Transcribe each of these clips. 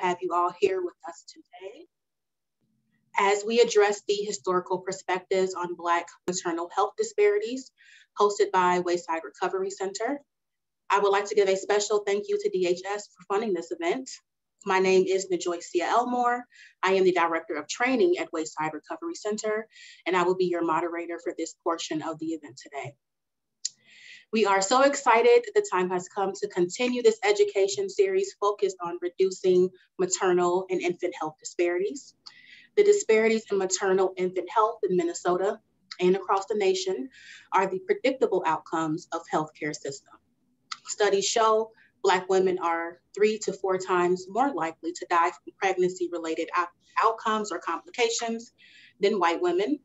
have you all here with us today as we address the historical perspectives on Black maternal health disparities hosted by Wayside Recovery Center. I would like to give a special thank you to DHS for funding this event. My name is Najoycia Elmore. I am the Director of Training at Wayside Recovery Center, and I will be your moderator for this portion of the event today. We are so excited that the time has come to continue this education series focused on reducing maternal and infant health disparities. The disparities in maternal infant health in Minnesota and across the nation are the predictable outcomes of healthcare system. Studies show Black women are three to four times more likely to die from pregnancy related outcomes or complications than white women.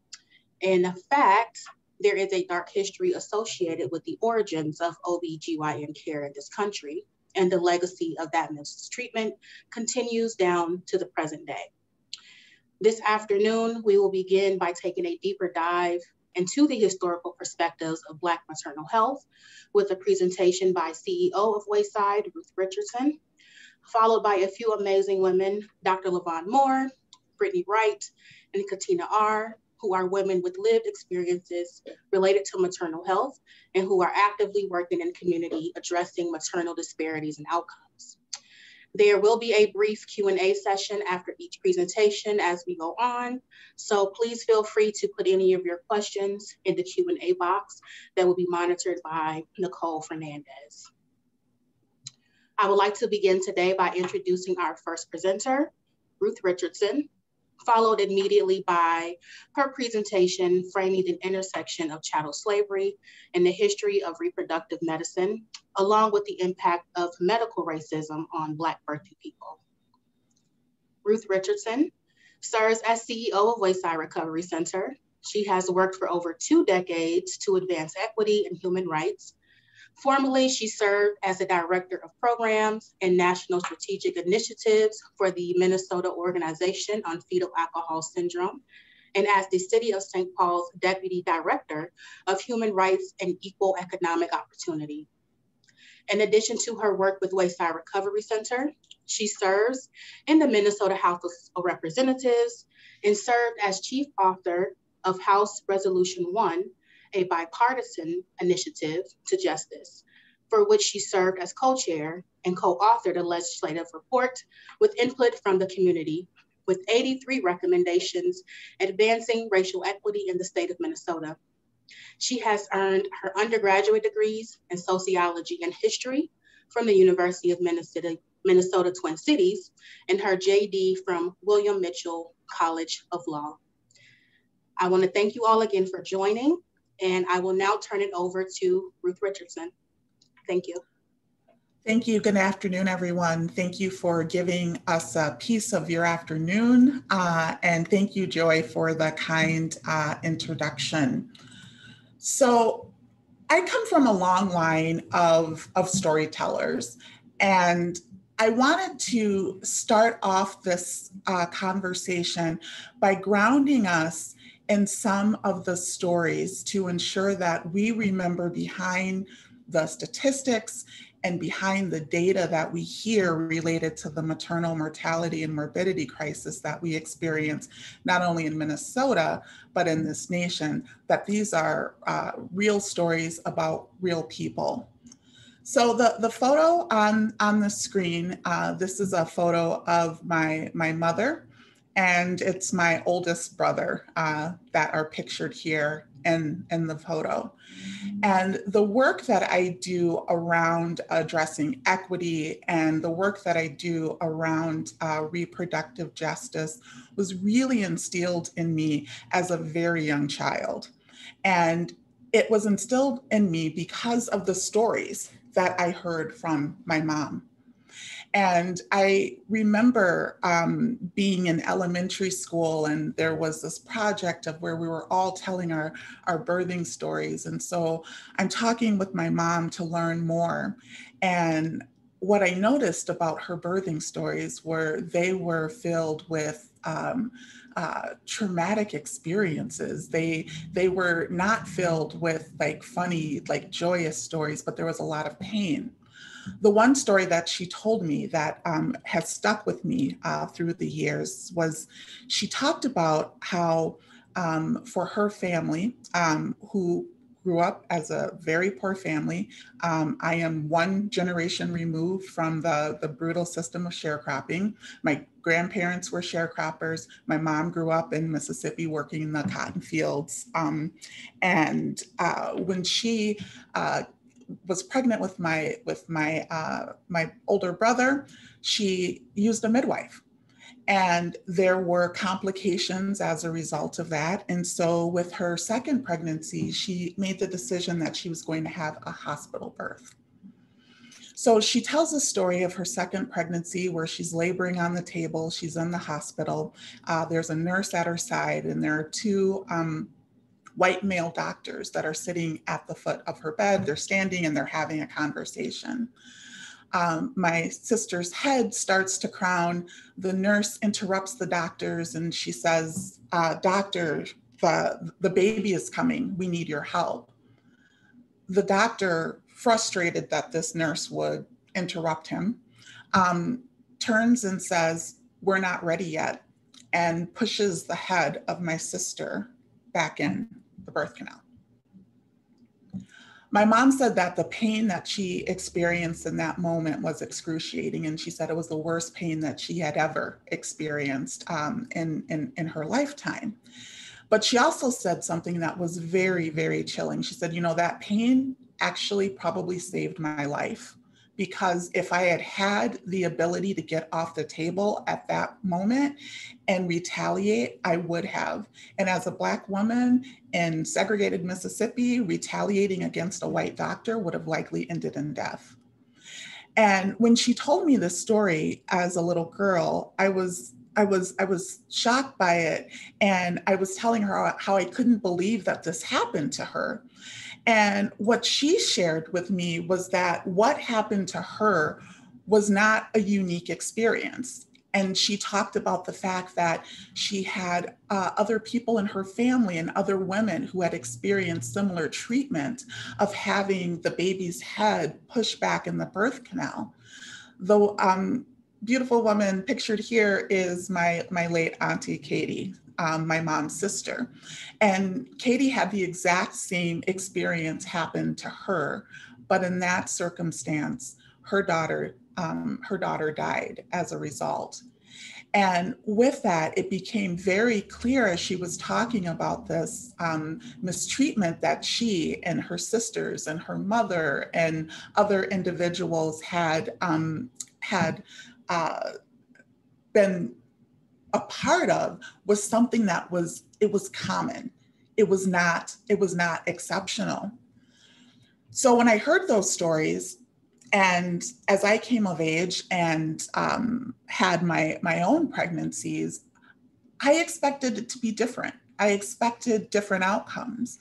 In fact, there is a dark history associated with the origins of OB/GYN care in this country, and the legacy of that mistreatment continues down to the present day. This afternoon, we will begin by taking a deeper dive into the historical perspectives of Black maternal health with a presentation by CEO of Wayside, Ruth Richardson, followed by a few amazing women, Dr. LaVonne Moore, Brittany Wright, and Katina R., who are women with lived experiences related to maternal health and who are actively working in community addressing maternal disparities and outcomes. There will be a brief Q&A session after each presentation as we go on. So please feel free to put any of your questions in the Q&A box that will be monitored by Nicole Fernandez. I would like to begin today by introducing our first presenter, Ruth Richardson, followed immediately by her presentation framing the intersection of chattel slavery and the history of reproductive medicine, along with the impact of medical racism on Black birthing people. Ruth Richardson serves as CEO of Wayside Recovery Center. She has worked for over two decades to advance equity and human rights, Formerly, she served as a director of programs and national strategic initiatives for the Minnesota Organization on Fetal Alcohol Syndrome, and as the City of St. Paul's Deputy Director of Human Rights and Equal Economic Opportunity. In addition to her work with Wayside Recovery Center, she serves in the Minnesota House of Representatives and served as chief author of House Resolution 1, a bipartisan initiative to justice, for which she served as co-chair and co-authored a legislative report with input from the community with 83 recommendations advancing racial equity in the state of Minnesota. She has earned her undergraduate degrees in sociology and history from the University of Minnesota, Minnesota Twin Cities and her JD from William Mitchell College of Law. I want to thank you all again for joining and I will now turn it over to Ruth Richardson. Thank you. Thank you. Good afternoon, everyone. Thank you for giving us a piece of your afternoon. Uh, and thank you, Joy, for the kind uh, introduction. So I come from a long line of, of storytellers, and I wanted to start off this uh, conversation by grounding us in some of the stories to ensure that we remember behind the statistics and behind the data that we hear related to the maternal mortality and morbidity crisis that we experience, not only in Minnesota, but in this nation, that these are uh, real stories about real people. So the, the photo on, on the screen, uh, this is a photo of my, my mother and it's my oldest brother uh, that are pictured here in, in the photo. And the work that I do around addressing equity and the work that I do around uh, reproductive justice was really instilled in me as a very young child. And it was instilled in me because of the stories that I heard from my mom. And I remember um, being in elementary school, and there was this project of where we were all telling our, our birthing stories. And so I'm talking with my mom to learn more. And what I noticed about her birthing stories were they were filled with um, uh, traumatic experiences. They they were not filled with like funny, like joyous stories, but there was a lot of pain. The one story that she told me that um, has stuck with me uh, through the years was she talked about how um, for her family, um, who grew up as a very poor family. Um, I am one generation removed from the, the brutal system of sharecropping. My grandparents were sharecroppers. My mom grew up in Mississippi working in the cotton fields. Um, and uh, when she uh, was pregnant with my with my uh, my older brother, she used a midwife and there were complications as a result of that. And so, with her second pregnancy, she made the decision that she was going to have a hospital birth. So, she tells a story of her second pregnancy where she's laboring on the table, she's in the hospital. Uh, there's a nurse at her side, and there are two um, white male doctors that are sitting at the foot of her bed. They're standing and they're having a conversation um, my sister's head starts to crown. The nurse interrupts the doctors and she says, uh, Doctor, the, the baby is coming. We need your help. The doctor, frustrated that this nurse would interrupt him, um, turns and says, We're not ready yet, and pushes the head of my sister back in the birth canal. My mom said that the pain that she experienced in that moment was excruciating. And she said it was the worst pain that she had ever experienced um, in, in, in her lifetime. But she also said something that was very, very chilling. She said, You know, that pain actually probably saved my life because if I had had the ability to get off the table at that moment and retaliate, I would have. And as a Black woman in segregated Mississippi, retaliating against a white doctor would have likely ended in death. And when she told me this story as a little girl, I was I was I was shocked by it and I was telling her how I couldn't believe that this happened to her. And what she shared with me was that what happened to her was not a unique experience. And she talked about the fact that she had uh, other people in her family and other women who had experienced similar treatment of having the baby's head pushed back in the birth canal. The um, beautiful woman pictured here is my, my late auntie Katie um, my mom's sister. And Katie had the exact same experience happen to her, but in that circumstance, her daughter, um, her daughter died as a result. And with that, it became very clear as she was talking about this um, mistreatment that she and her sisters and her mother and other individuals had um, had uh, been a part of was something that was it was common it was not it was not exceptional so when i heard those stories and as i came of age and um, had my my own pregnancies i expected it to be different. I expected different outcomes.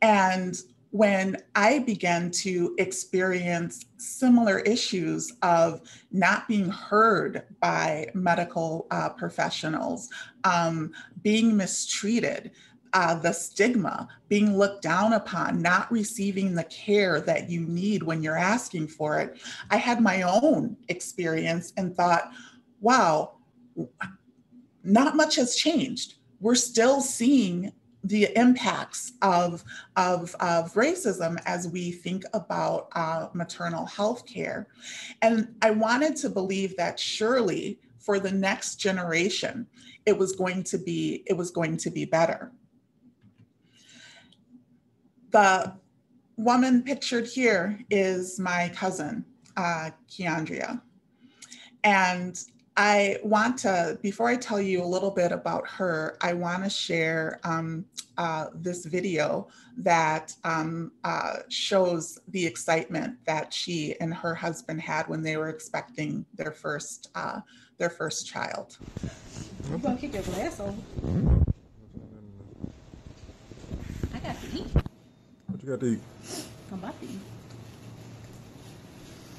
And when I began to experience similar issues of not being heard by medical uh, professionals, um, being mistreated, uh, the stigma, being looked down upon, not receiving the care that you need when you're asking for it. I had my own experience and thought, wow, not much has changed. We're still seeing the impacts of, of, of racism as we think about uh, maternal health care. And I wanted to believe that surely for the next generation, it was going to be, it was going to be better. The woman pictured here is my cousin, uh, Keandria. And I want to, before I tell you a little bit about her, I want to share um, uh, this video that um, uh, shows the excitement that she and her husband had when they were expecting their first uh, their first child. You gonna kick your glass over? I got to eat. You got to eat? I'm about to eat.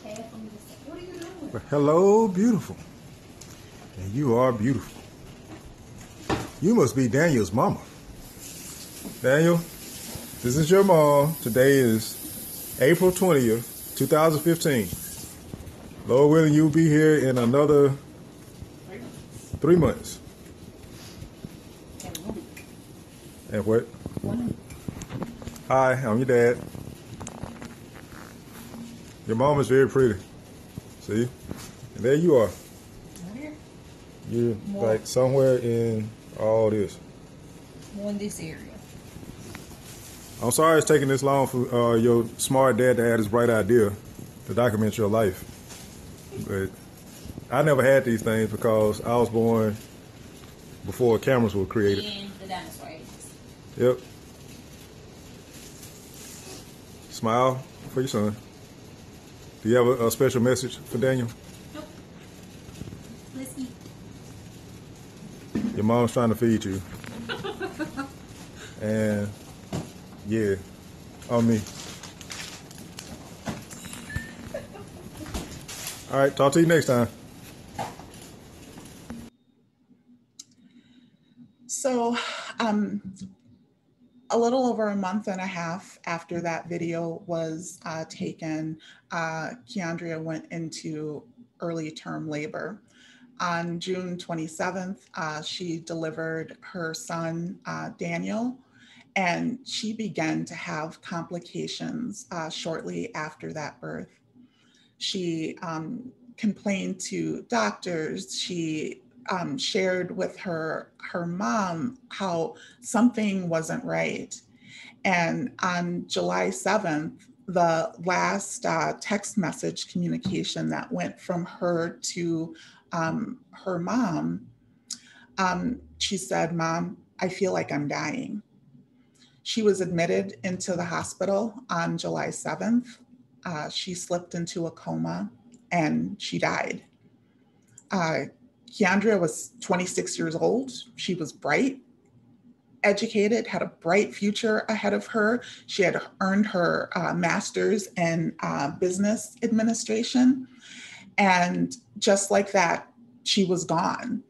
What are you doing? Well, hello, beautiful. And you are beautiful. You must be Daniel's mama. Daniel, this is your mom. Today is April 20th, 2015. Lord willing, you'll be here in another three months. Every one week. And what? One week. Hi, I'm your dad. Your mom is very pretty. See? And there you are. Right here. You're More. like somewhere in all this. More in this area. I'm sorry it's taking this long for uh, your smart dad to have this bright idea to document your life. But I never had these things because I was born before cameras were created. In the dinosaur ages. Yep. Smile for your son. Do you have a, a special message for Daniel? Nope. Let's eat. Your mom's trying to feed you. and yeah, on me. All right, talk to you next time. So, um, a little over a month and a half after that video was uh, taken, uh, Keandria went into early term labor. On June 27th, uh, she delivered her son, uh, Daniel, and she began to have complications uh, shortly after that birth. She um, complained to doctors. She um, shared with her her mom how something wasn't right. And on July 7th, the last uh, text message communication that went from her to um, her mom, um, she said, Mom, I feel like I'm dying. She was admitted into the hospital on July 7th. Uh, she slipped into a coma and she died. Uh, Keandria was 26 years old. She was bright, educated, had a bright future ahead of her. She had earned her uh, master's in uh, business administration. And just like that, she was gone.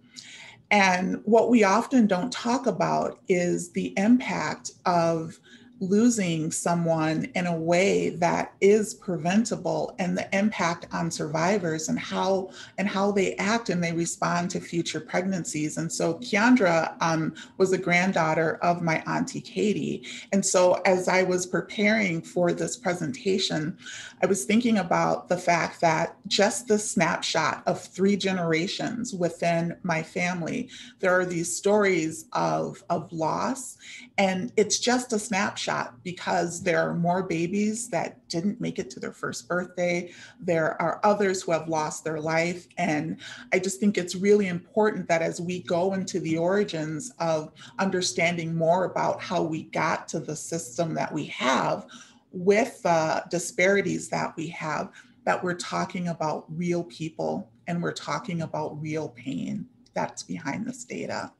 And what we often don't talk about is the impact of losing someone in a way that is preventable and the impact on survivors and how and how they act and they respond to future pregnancies. And so Keandria um, was a granddaughter of my auntie Katie. And so as I was preparing for this presentation I was thinking about the fact that just the snapshot of three generations within my family there are these stories of of loss. And it's just a snapshot because there are more babies that didn't make it to their first birthday. There are others who have lost their life. And I just think it's really important that as we go into the origins of understanding more about how we got to the system that we have with the disparities that we have, that we're talking about real people and we're talking about real pain that's behind this data.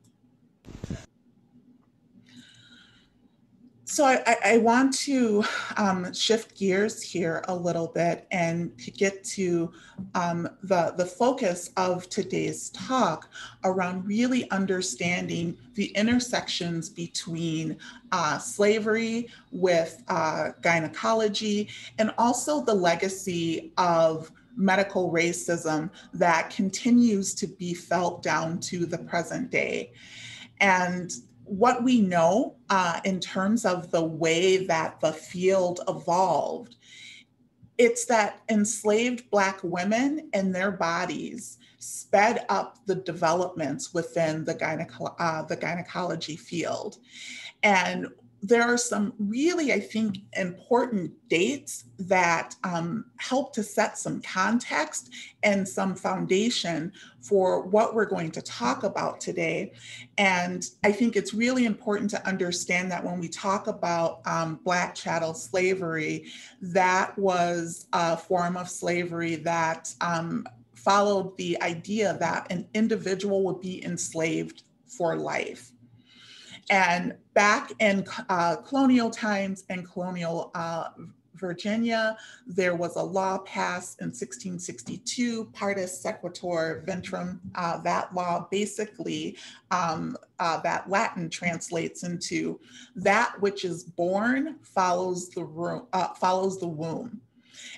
So I, I- want to um, shift gears here a little bit and to get to um, the, the focus of today's talk around really understanding the intersections between uh, slavery with uh, gynecology and also the legacy of medical racism that continues to be felt down to the present day. And what we know uh, in terms of the way that the field evolved, it's that enslaved Black women and their bodies sped up the developments within the, gyneco- uh, the gynecology field. And there are some really, I think, important dates that um, help to set some context and some foundation for what we're going to talk about today. And I think it's really important to understand that when we talk about um, Black chattel slavery, that was a form of slavery that um, followed the idea that an individual would be enslaved for life. And back in uh, colonial times and colonial uh, Virginia, there was a law passed in 1662, Partus Sequitur Ventrum. Uh, that law basically, um, uh, that Latin translates into that which is born follows the, ro- uh, follows the womb.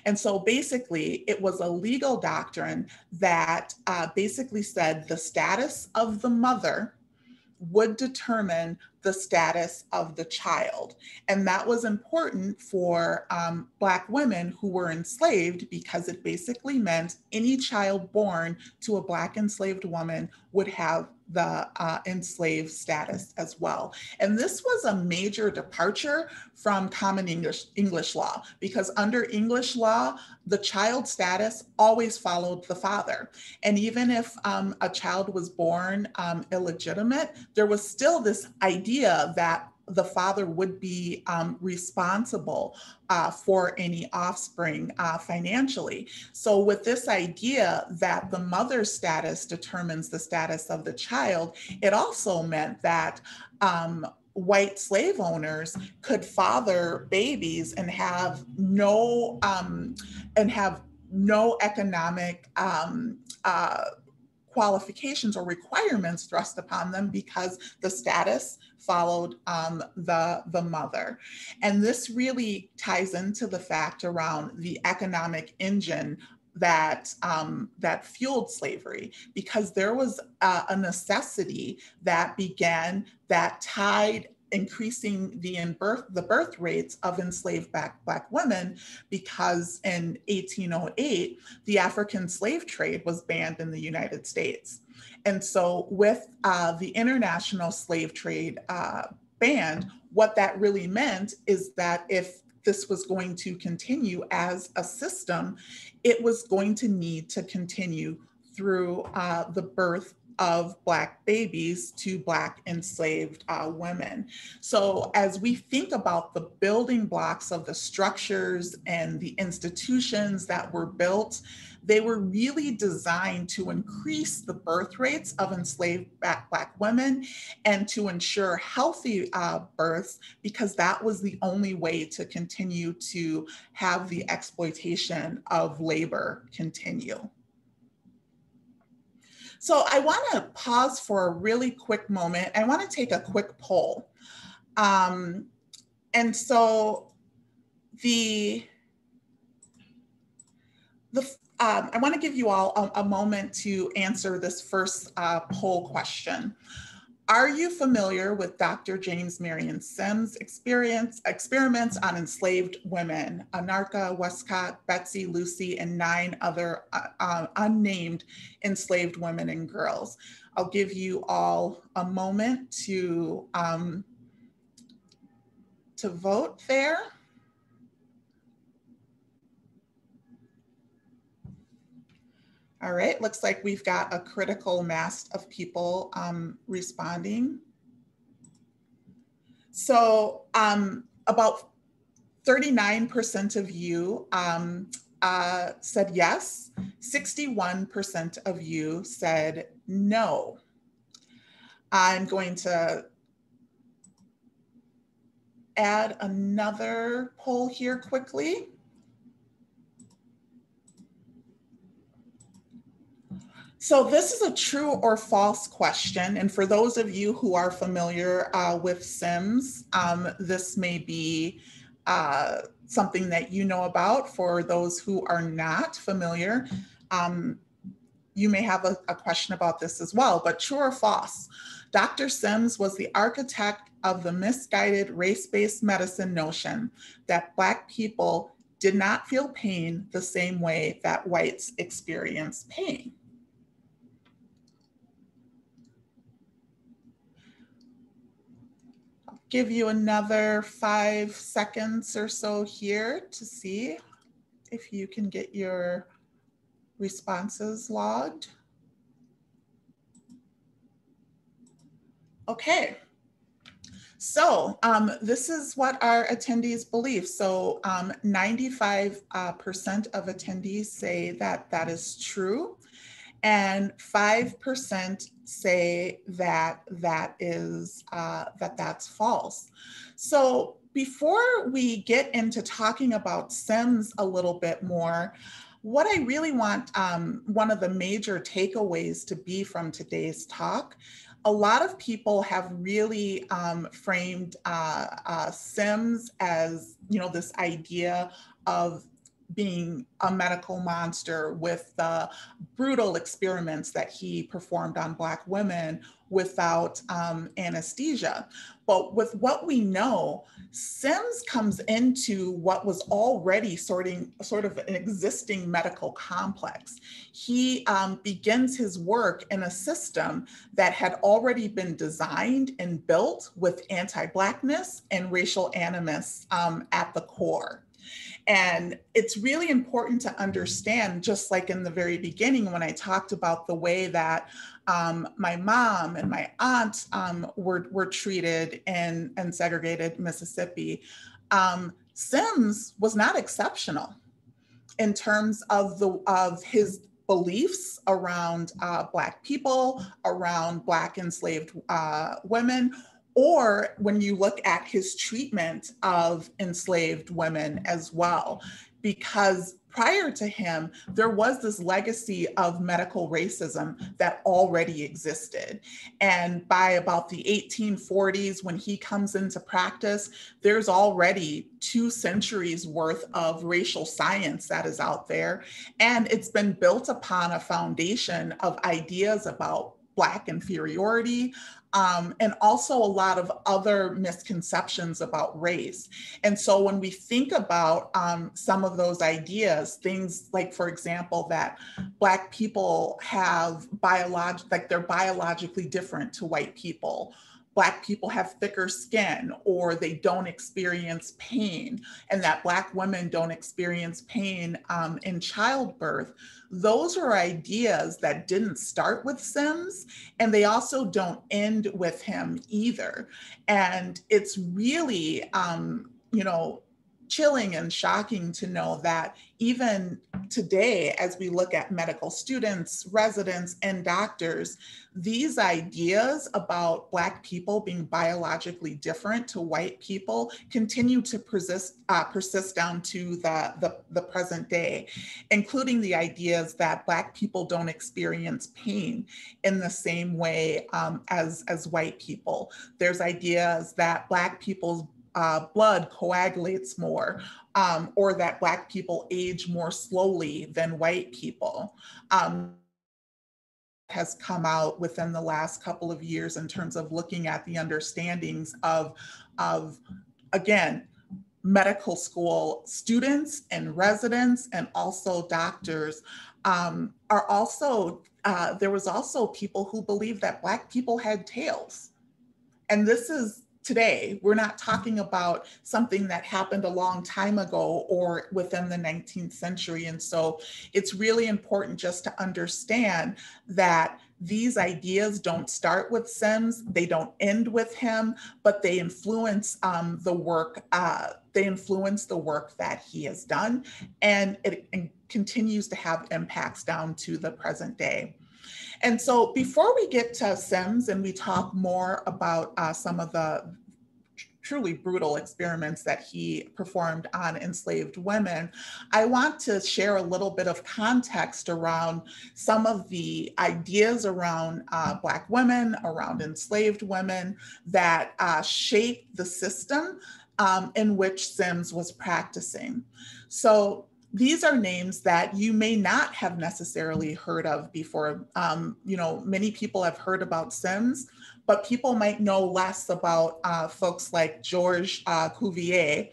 And so basically, it was a legal doctrine that uh, basically said the status of the mother would determine the status of the child. And that was important for um, Black women who were enslaved because it basically meant any child born to a Black enslaved woman would have the uh, enslaved status as well. And this was a major departure from common English, English law because under English law, the child status always followed the father. And even if um, a child was born um, illegitimate, there was still this idea that the father would be um, responsible uh, for any offspring uh, financially. So, with this idea that the mother's status determines the status of the child, it also meant that. Um, white slave owners could father babies and have no um, and have no economic um, uh, qualifications or requirements thrust upon them because the status followed um, the, the mother. And this really ties into the fact around the economic engine that um, that fueled slavery because there was a, a necessity that began that tied increasing the in birth the birth rates of enslaved black, black women because in 1808 the African slave trade was banned in the United States. And so, with uh, the international slave trade uh, what that really meant is that if this was going to continue as a system, it was going to need to continue through uh, the birth of Black babies to Black enslaved uh, women. So, as we think about the building blocks of the structures and the institutions that were built, they were really designed to increase the birth rates of enslaved Black, black women and to ensure healthy uh, births because that was the only way to continue to have the exploitation of labor continue. So I want to pause for a really quick moment. I want to take a quick poll. Um, and so the, the um, I want to give you all a, a, moment to answer this first uh, poll question. Are you familiar with Dr. James Marion Sims' experience, experiments on enslaved women, Anarcha, Westcott, Betsy, Lucy, and nine other uh, uh, unnamed enslaved women and girls? I'll give you all a moment to, um, to vote there. All right, looks like we've got a critical mass of people um, responding. So um, about 39% of you um, uh, said yes, 61% of you said no. I'm going to add another poll here quickly. So this is a true or false question. And for those of you who are familiar uh, with Sims, um, this may be uh, something that you know about. For those who are not familiar, um, you may have a, a question about this as well, but true or false? Dr. Sims was the architect of the misguided race-based medicine notion that Black people did not feel pain the same way that whites experience pain. Give you another five seconds or so here to see if you can get your responses logged. Okay. So um, this is what our attendees believe. So 95% um, uh, of attendees say that that is true and 5% say that that is uh, that that's false. So before we get into talking about Sims a little bit more, what I really want um, one of the major takeaways to be from today's talk a lot of people have really um, framed uh, uh, Sims as, you know, this idea of being a medical monster with the brutal experiments that he performed on Black women without um, anesthesia. But with what we know, Sims comes into what was already sorting, sort of an existing medical complex. He um, begins his work in a system that had already been designed and built with anti Blackness and racial animus um, at the core. And it's really important to understand, just like in the very beginning when I talked about the way that um, my mom and my aunt um, were, were treated in, in segregated Mississippi, um, Sims was not exceptional in terms of the of his beliefs around uh, Black people, around Black enslaved uh, women, or when you look at his treatment of enslaved women as well, because prior to him, there was this legacy of medical racism that already existed. And by about the 1840s, when he comes into practice, there's already two centuries worth of racial science that is out there. And it's been built upon a foundation of ideas about Black inferiority, um, and also a lot of other misconceptions about race. And so when we think about um, some of those ideas, things like, for example, that Black people have biolog like they're biologically different to white people, Black people have thicker skin or they don't experience pain, and that Black women don't experience pain um, in childbirth. Those are ideas that didn't start with Sims, and they also don't end with him either. And it's really, um, you know, chilling and shocking to know that even today, as we look at medical students, residents, and doctors, these ideas about Black people being biologically different to white people continue to persist, uh, persist down to the, the, the present day, including the ideas that Black people don't experience pain in the same way um, as, as white people. There's ideas that Black people's uh, blood coagulates more, um, or that Black people age more slowly than white people. Um, has come out within the last couple of years in terms of looking at the understandings of, of again, medical school students and residents and also doctors um, are also, uh, there was also people who believed that Black people had tails. And this is today. We're not talking about something that happened a long time ago or within the 19th century. And so it's really important just to understand that these ideas don't start with Sims, they don't end with him, but they influence um, the work. Uh, they influence the work that he has done, and it, it continues to have impacts down to the present day. And so before we get to Sims and we talk more about uh, some of the truly brutal experiments that he performed on enslaved women, I want to share a little bit of context around some of the ideas around uh, Black women, around enslaved women that uh, shaped the system um, in which Sims was practicing. So these are names that you may not have necessarily heard of before. Um, you know, many people have heard about Sims, but people might know less about uh, folks like Georges uh, Cuvier.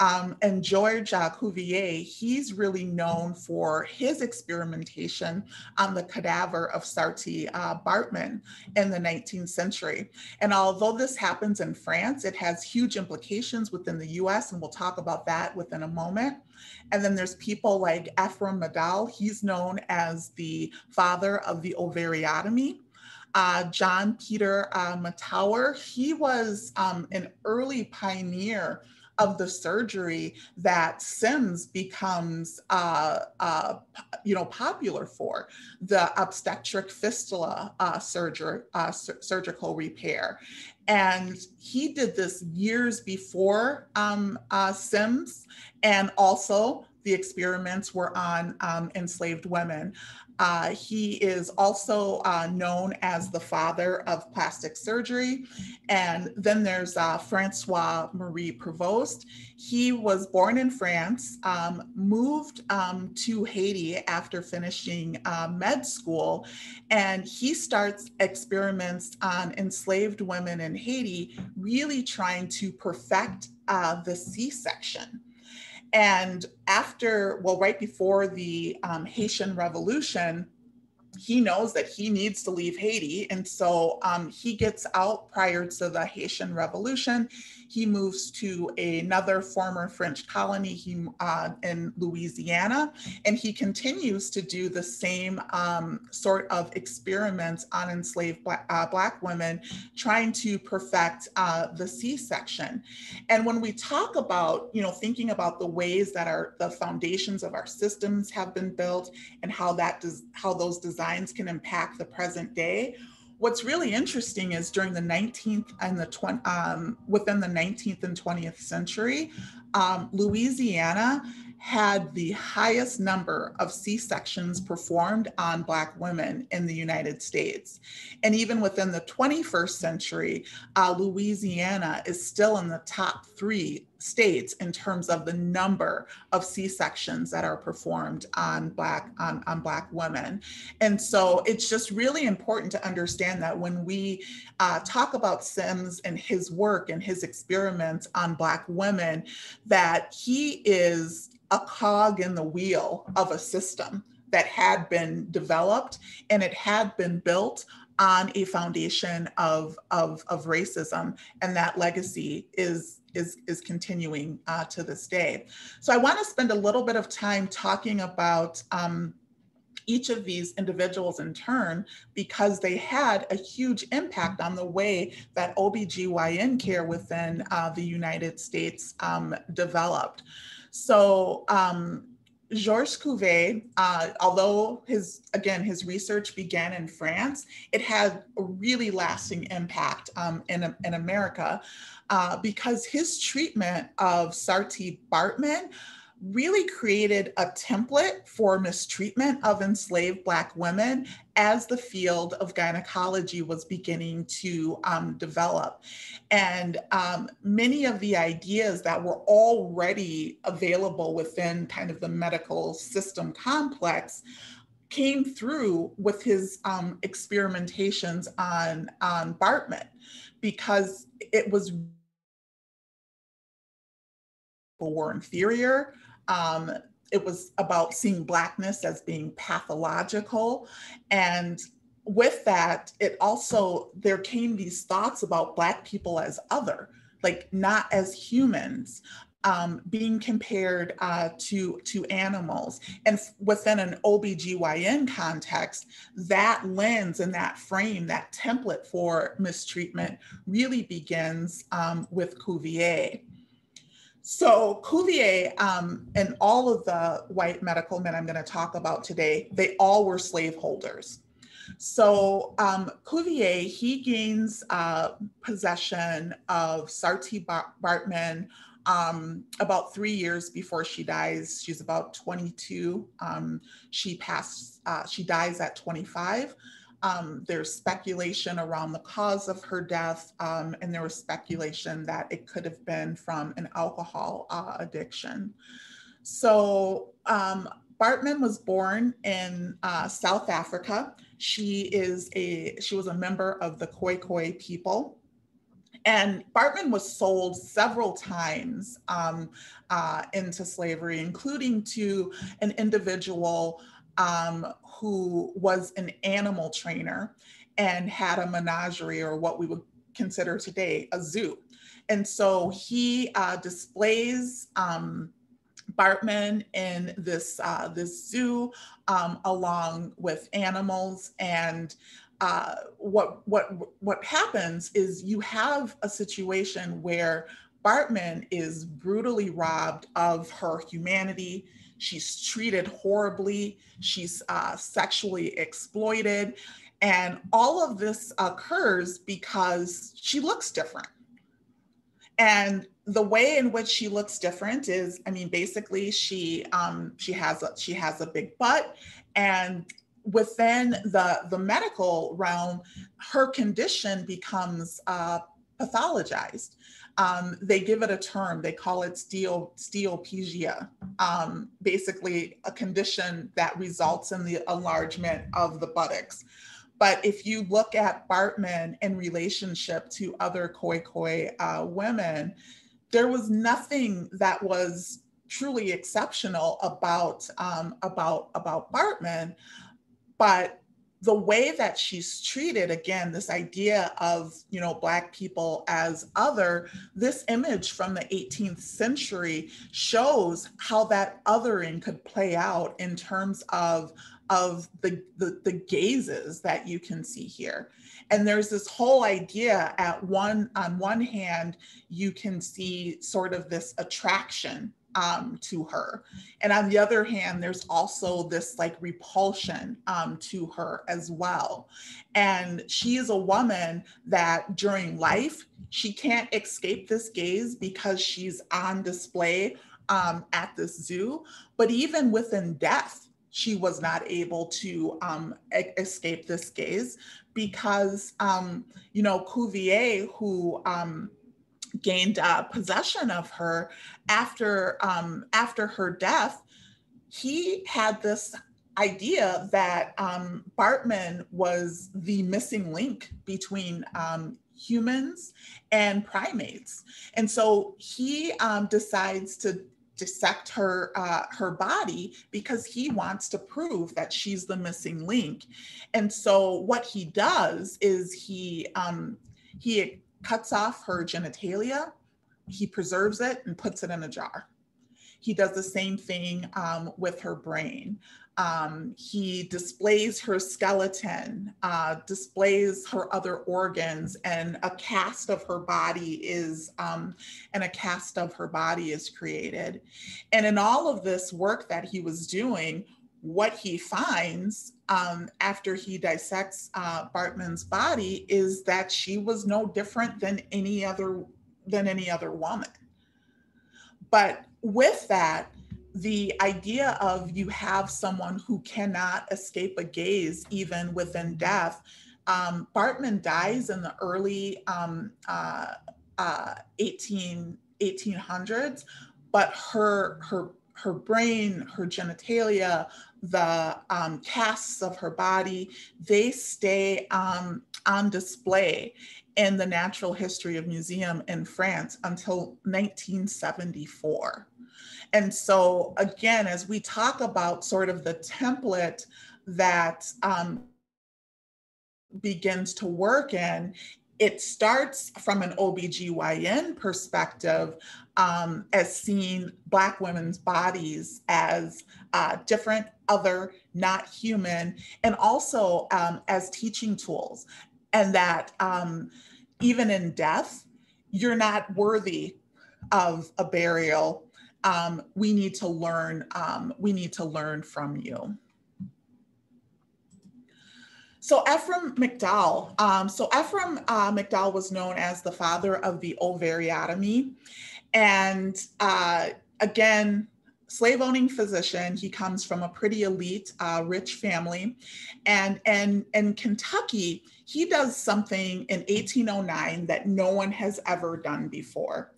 Um, and Georges uh, Cuvier, he's really known for his experimentation on the cadaver of Saartjie uh, Baartman in the 19th century. And although this happens in France, it has huge implications within the US, and we'll talk about that within a moment. And then there's people like Ephraim McDowell. He's known as the father of the ovariotomy. Uh, John Peter uh, Mettauer, he was um, an early pioneer of the surgery that Sims becomes, uh, uh, you know, popular for the obstetric fistula uh, surgery, uh, surgical repair. And he did this years before um, uh, Sims, and also the experiments were on um, enslaved women. Uh, he is also uh, known as the father of plastic surgery. And then there's uh, Francois Marie Prevost. He was born in France, um, moved um, to Haiti after finishing uh, med school, and he starts experiments on enslaved women in Haiti, really trying to perfect uh, the C section. And after, well, right before the um, Haitian Revolution, he knows that he needs to leave Haiti. And so um, he gets out prior to the Haitian Revolution. He moves to another former French colony he, uh, in Louisiana, and he continues to do the same um, sort of experiments on enslaved black, uh, black women, trying to perfect uh, the C-section. And when we talk about, you know, thinking about the ways that our the foundations of our systems have been built and how that does how those designs can impact the present day what's really interesting is during the 19th and the 20, um, within the 19th and 20th century, um, Louisiana had the highest number of C-sections performed on Black women in the United States. And even within the 21st century, uh, Louisiana is still in the top three states in terms of the number of C-sections that are performed on Black, on, on Black women. And so it's just really important to understand that when we uh, talk about Sims and his work and his experiments on Black women, that he is a cog in the wheel of a system that had been developed and it had been built on a foundation of, of, of racism and that legacy is, is, is continuing uh, to this day. So I wanna spend a little bit of time talking about um, each of these individuals in turn because they had a huge impact on the way that OBGYN care within uh, the United States um, developed. So um, Georges Cuvier, uh, although his again his research began in France, it had a really lasting impact um, in in America uh, because his treatment of Saartjie Baartman really created a template for mistreatment of enslaved Black women as the field of gynecology was beginning to um, develop. And um, many of the ideas that were already available within kind of the medical system complex came through with his um, experimentations on, on Baartman because it was were inferior um, it was about seeing Blackness as being pathological. And with that, it also, there came these thoughts about Black people as other, like not as humans. Um, being compared uh, to to animals and within an OBGYN context that lens and that frame that template for mistreatment really begins um, with Cuvier so Cuvier um, and all of the white medical men I'm going to talk about today, they all were slaveholders. So um, Cuvier, he gains uh, possession of Saartjie Baartman um, about three years before she dies. She's about 22. Um, she passed, uh, she dies at 25. Um, there's speculation around the cause of her death, um, and there was speculation that it could have been from an alcohol uh, addiction. So um, Baartman was born in uh, South Africa. She is a she was a member of the Khoikhoi people. And Baartman was sold several times um, uh, into slavery, including to an individual um, who was an animal trainer and had a menagerie or what we would consider today a zoo. And so he uh, displays um, Baartman in this, uh, this zoo um, along with animals. And uh, what, what, what happens is you have a situation where Baartman is brutally robbed of her humanity She's treated horribly. She's uh, sexually exploited. And all of this occurs because she looks different. And the way in which she looks different is, I mean, basically she um, she has a, she has a big butt, and within the, the medical realm, her condition becomes uh, pathologized. Um, they give it a term, they call it steel, steatopygia, um, basically a condition that results in the enlargement of the buttocks. But if you look at Baartman in relationship to other Khoikhoi uh, women, there was nothing that was truly exceptional about um, about about Baartman, but the way that she's treated again this idea of you know black people as other this image from the 18th century shows how that othering could play out in terms of of the, the the gazes that you can see here. And there's this whole idea at one on one hand you can see sort of this attraction um, to her. And on the other hand, there's also this like repulsion um, to her as well. And she is a woman that during life, she can't escape this gaze because she's on display um, at this zoo. But even within death, she was not able to um, e- escape this gaze because, um, you know, Cuvier, who um, gained uh, possession of her after um, after her death, he had this idea that um, Baartman was the missing link between um, humans and primates, and so he um, decides to dissect her uh, her body because he wants to prove that she's the missing link. And so what he does is he um, he cuts off her genitalia, he preserves it and puts it in a jar. He does the same thing um, with her brain. Um, he displays her skeleton, uh, displays her other organs, and a cast of her body is, um, and a cast of her body is created. And in all of this work that he was doing, what he finds um, after he dissects uh, Baartman's body is that she was no different than any other than any other woman. But with that, the idea of you have someone who cannot escape a gaze even within death. Um, Baartman dies in the early um, uh, uh, 18, 1800s, but her her her brain, her genitalia, the um, casts of her body, they stay um, on display in the Natural History of Museum in France until 1974. And so, again, as we talk about sort of the template that um, begins to work in, it starts from an OBGYN perspective um, as seeing Black women's bodies as uh, different, other, not human, and also um, as teaching tools. And that um, even in death, you're not worthy of a burial. Um, we need to learn. Um, we need to learn from you. So Ephraim McDowell. Um, so Ephraim uh, McDowell was known as the father of the ovariotomy, and uh, again, slave owning physician. He comes from a pretty elite, uh, rich family, and and in Kentucky, he does something in 1809 that no one has ever done before.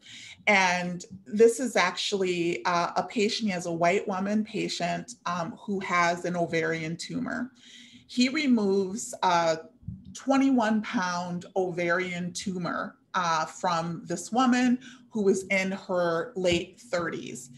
And this is actually uh, a patient, he has a white woman patient um, who has an ovarian tumor. He removes a 21 pound ovarian tumor uh, from this woman who was in her late 30s.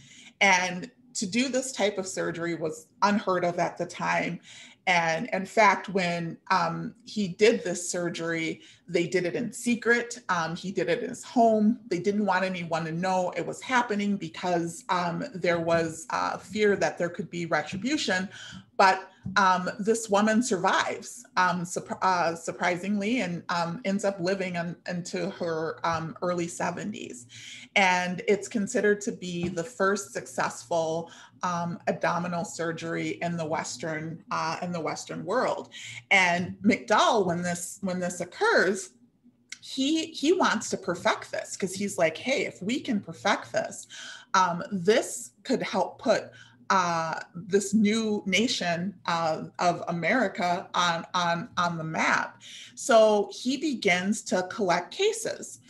And to do this type of surgery was unheard of at the time. And in fact, when um, he did this surgery, they did it in secret. Um, he did it in his home. They didn't want anyone to know it was happening because um, there was uh, fear that there could be retribution. But um, this woman survives, um, uh, surprisingly, and um, ends up living in, into her early 70s. And it's considered to be the first successful um, abdominal surgery in the Western uh, in the Western world. And McDowell, when this when this occurs, he he wants to perfect this because he's like, hey, if we can perfect this, um, this could help put uh, this new nation uh, of America on, on, on the map. So he begins to collect cases.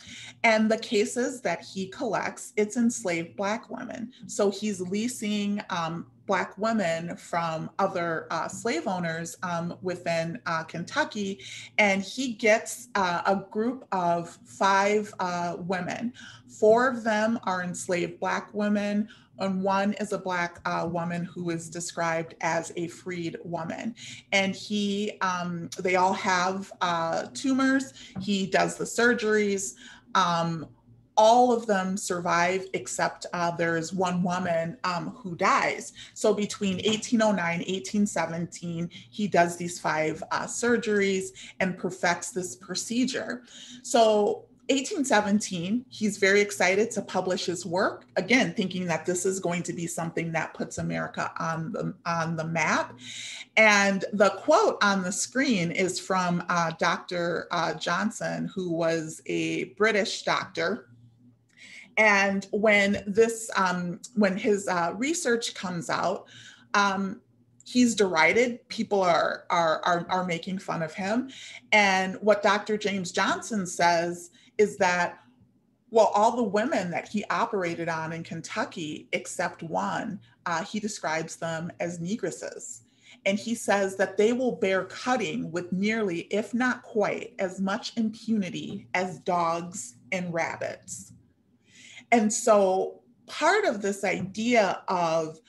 And the cases that he collects, it's enslaved Black women. So he's leasing um, Black women from other uh, slave owners um, within uh, Kentucky. And he gets uh, a group of five uh, women. Four of them are enslaved Black women, and one is a Black uh, woman who is described as a freed woman. And he, um, they all have uh, tumors. He does the surgeries. Um, all of them survive except uh, there is one woman um, who dies. So between 1809 1817, he does these five uh, surgeries and perfects this procedure. So 1817, he's very excited to publish his work, again, thinking that this is going to be something that puts America on the, on the map. And the quote on the screen is from uh, Dr. Uh, Johnson, who was a British doctor and when this, um, when his uh, research comes out, um, he's derided. People are, are, are, are making fun of him. And what Dr. James Johnson says is that, well, all the women that he operated on in Kentucky, except one, uh, he describes them as negresses. And he says that they will bear cutting with nearly, if not quite, as much impunity as dogs and rabbits. And so part of this idea of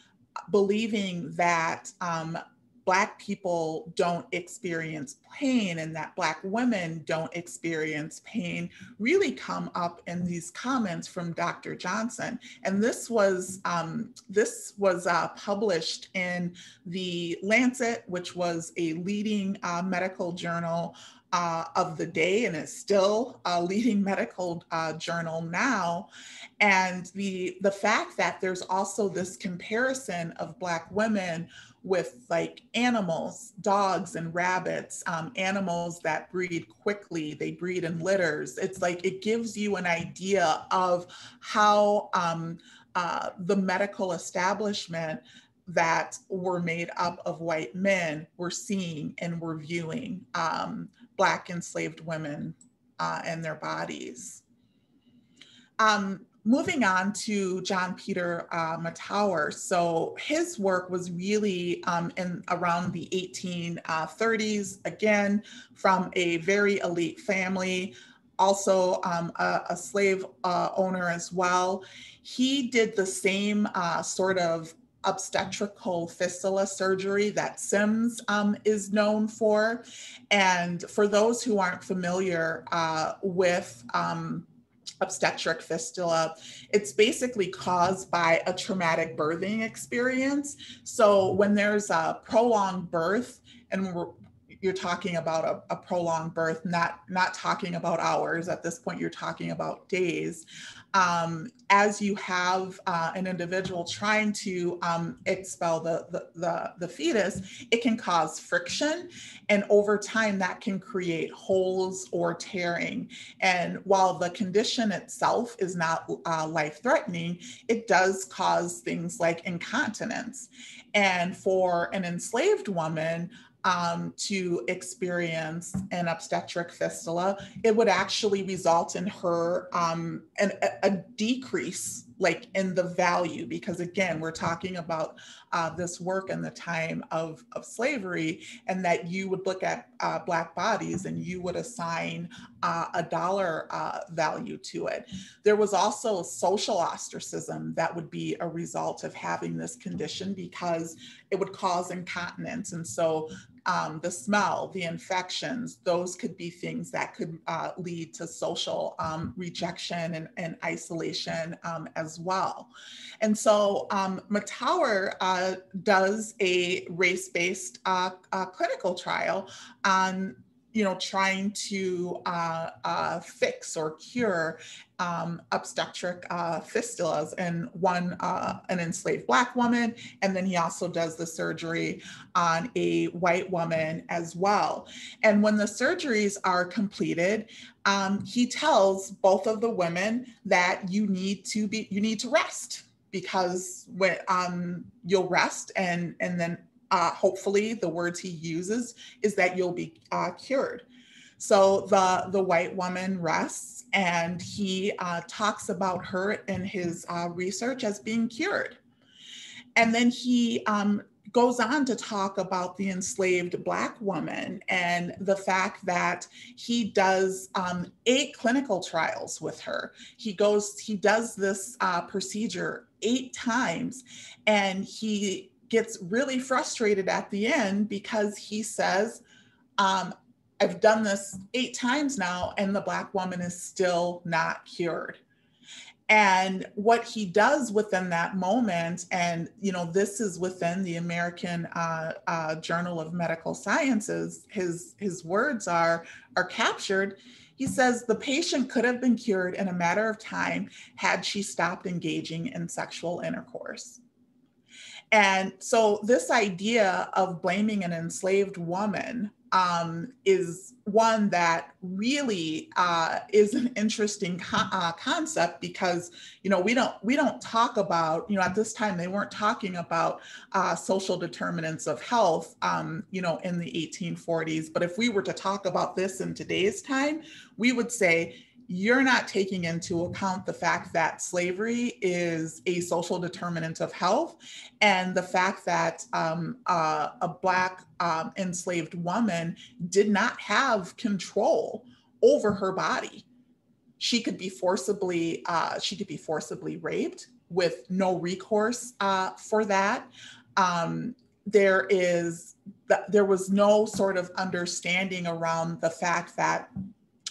believing that um, Black people don't experience pain and that Black women don't experience pain really come up in these comments from Dr. Johnson. And this was, um, this was uh, published in the Lancet, which was a leading uh, medical journal uh, of the day and is still a leading medical uh, journal now. And the, the fact that there's also this comparison of Black women with like animals, dogs and rabbits, um, animals that breed quickly, they breed in litters. It's like it gives you an idea of how um, uh, the medical establishment that were made up of white men were seeing and were viewing um, Black enslaved women uh, and their bodies. Um, moving on to John Peter uh, Mettauer. So his work was really um, in around the 1830s, again, from a very elite family, also um, a, a, slave uh, owner as well. He did the same uh, sort of obstetrical fistula surgery that Sims um, is known for. And for those who aren't familiar uh, with um, obstetric fistula, it's basically caused by a traumatic birthing experience. So when there's a prolonged birth, and you're talking about a, a, prolonged birth, not not talking about hours. At this point, you're talking about days um, as you have uh, an individual trying to um, expel the, the, the, the, fetus, it can cause friction. And over time, that can create holes or tearing. And while the condition itself is not uh, life threatening, it does cause things like incontinence. And for an enslaved woman, um, to experience an obstetric fistula, it would actually result in her um, an, a, decrease like in the value because again we're talking about uh, this work in the time of, of slavery and that you would look at uh, black bodies and you would assign uh, a dollar uh, value to it. There was also social ostracism that would be a result of having this condition because it would cause incontinence. And so um, the smell, the infections, those could be things that could uh, lead to social um, rejection and, and isolation um, as well. And so um, Mettauer uh, does a race-based uh, uh clinical trial on you know, trying to uh, uh, fix or cure um, obstetric uh, fistulas in one, uh, an enslaved Black woman. And then he also does the surgery on a white woman as well. And when the surgeries are completed, um, he tells both of the women that you need to be, you need to rest because when um, you'll rest and and then uh, hopefully the words he uses is that you'll be uh, cured. So the the white woman rests, and he uh, talks about her in his uh, research as being cured. And then he um, goes on to talk about the enslaved Black woman and the fact that he does um, eight clinical trials with her. He goes, he does this uh, procedure eight times, and he gets really frustrated at the end because he says, um, I've done this eight times now, and the Black woman is still not cured. And what he does within that moment, and you know, this is within the American uh, uh, Journal of Medical Sciences. His his words are are captured. He says the patient could have been cured in a matter of time had she stopped engaging in sexual intercourse. And so, this idea of blaming an enslaved woman um, is one that really uh, is an interesting co- uh, concept because you know we don't we don't talk about you know at this time they weren't talking about uh, social determinants of health um, you know in the 1840s but if we were to talk about this in today's time we would say you're not taking into account the fact that slavery is a social determinant of health and the fact that um, uh, a Black um, enslaved woman did not have control over her body. She could be forcibly, uh, she could be forcibly raped with no recourse uh, for that. Um, there is, there was no sort of understanding around the fact that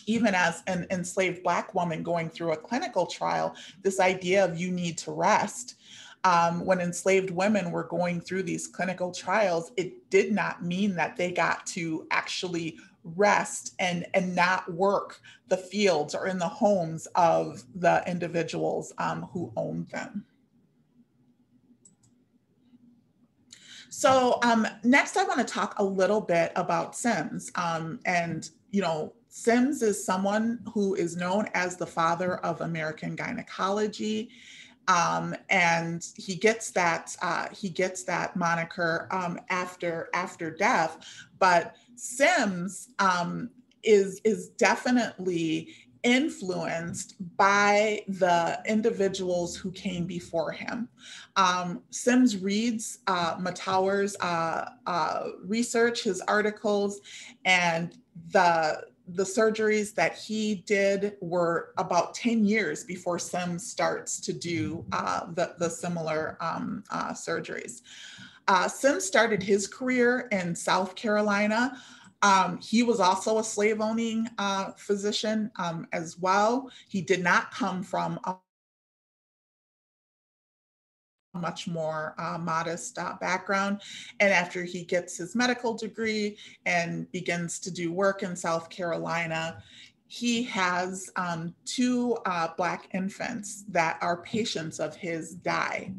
even as an enslaved Black woman going through a clinical trial, this idea of you need to rest. Um, when enslaved women were going through these clinical trials, it did not mean that they got to actually rest and, and not work the fields or in the homes of the individuals um, who owned them. So um, next, I want to talk a little bit about Sims um, and you know Sims is someone who is known as the father of American gynecology. Um, and he gets that uh, he gets that moniker um, after after death. But Sims um, is is definitely influenced by the individuals who came before him. Um, Sims reads uh, Mettauer's uh, uh, research, his articles, and the the surgeries that he did were about 10 years before Sims starts to do uh, the, the similar um, uh, surgeries. Uh, Sims started his career in South Carolina. Um, he was also a slave owning uh, physician um, as well. He did not come from a much more uh, modest uh, background. And after he gets his medical degree and begins to do work in South Carolina, he has um, two uh, Black infants that are patients of his die.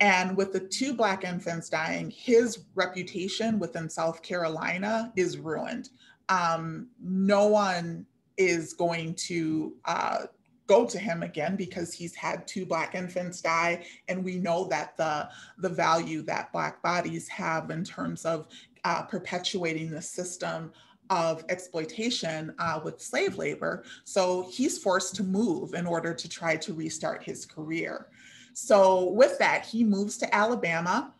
And with the two Black infants dying, his reputation within South Carolina is ruined. Um, no one is going to uh, go to him again because he's had two black infants die. And we know that the the value that black bodies have in terms of uh, perpetuating the system of exploitation uh, with slave labor. So he's forced to move in order to try to restart his career. So with that he moves to alabama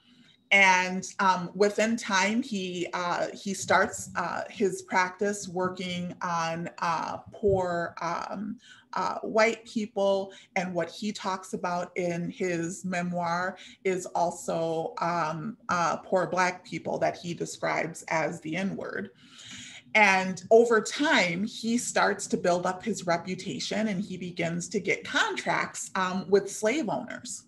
and um, within time he uh, he starts uh, his practice working on uh, poor um, uh, white people and what he talks about in his memoir is also um, uh, poor black people that he describes as the n-word and over time, he starts to build up his reputation and he begins to get contracts um, with slave owners.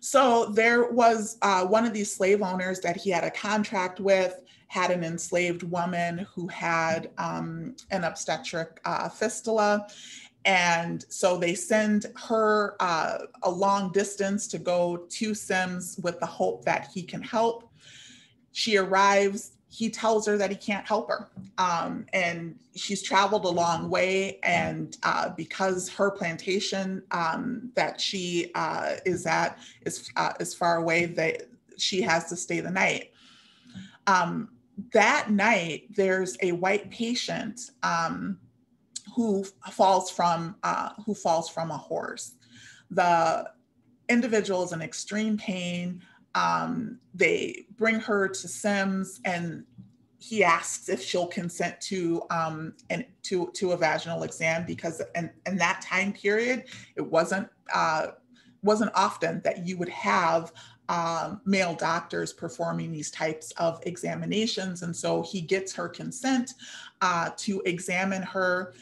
So there was uh, one of these slave owners that he had a contract with, had an enslaved woman who had um, an obstetric uh, fistula. And so they send her uh, a long distance to go to Sims with the hope that he can help. She arrives he tells her that he can't help her. Um, and she's traveled a long way. And uh, because her plantation um, that she uh, is at is, uh, is far away, that she has to stay the night. Um, that night, there's a white patient um, who falls from uh, who falls from a horse. The individual is in extreme pain. Um, they bring her to Sims, and he asks if she'll consent to um, and to to a vaginal exam because in, in that time period, it wasn't uh, wasn't often that you would have um, male doctors performing these types of examinations. And so he gets her consent uh, to examine her.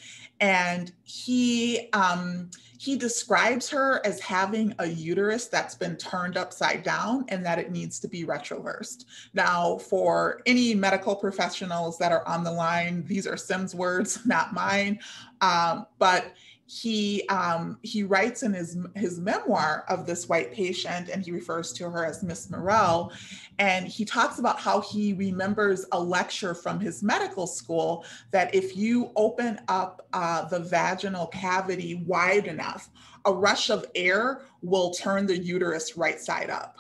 And he um, he describes her as having a uterus that's been turned upside down and that it needs to be retroversed. Now, for any medical professionals that are on the line, these are Sims words, not mine. Um, but he um, he writes in his his memoir of this white patient, and he refers to her as Miss Morel, and he talks about how he remembers a lecture from his medical school that if you open up uh, the vaginal cavity wide enough, a rush of air will turn the uterus right side up.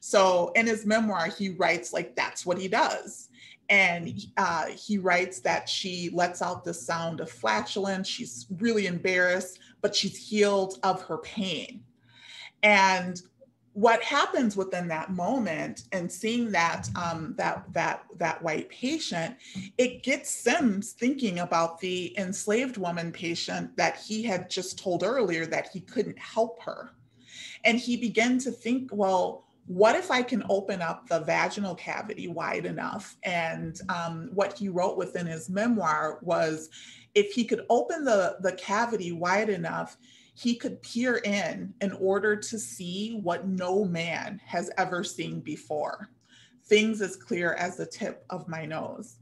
So in his memoir, he writes like that's what he does and uh, he writes that she lets out the sound of flatulence. She's really embarrassed, but she's healed of her pain. And what happens within that moment and seeing that um, that that that white patient, it gets Sims thinking about the enslaved woman patient that he had just told earlier that he couldn't help her, and he began to think, well, what if I can open up the vaginal cavity wide enough? And um, what he wrote within his memoir was if he could open the, the cavity wide enough, he could peer in in order to see what no man has ever seen before. Things as clear as the tip of my nose.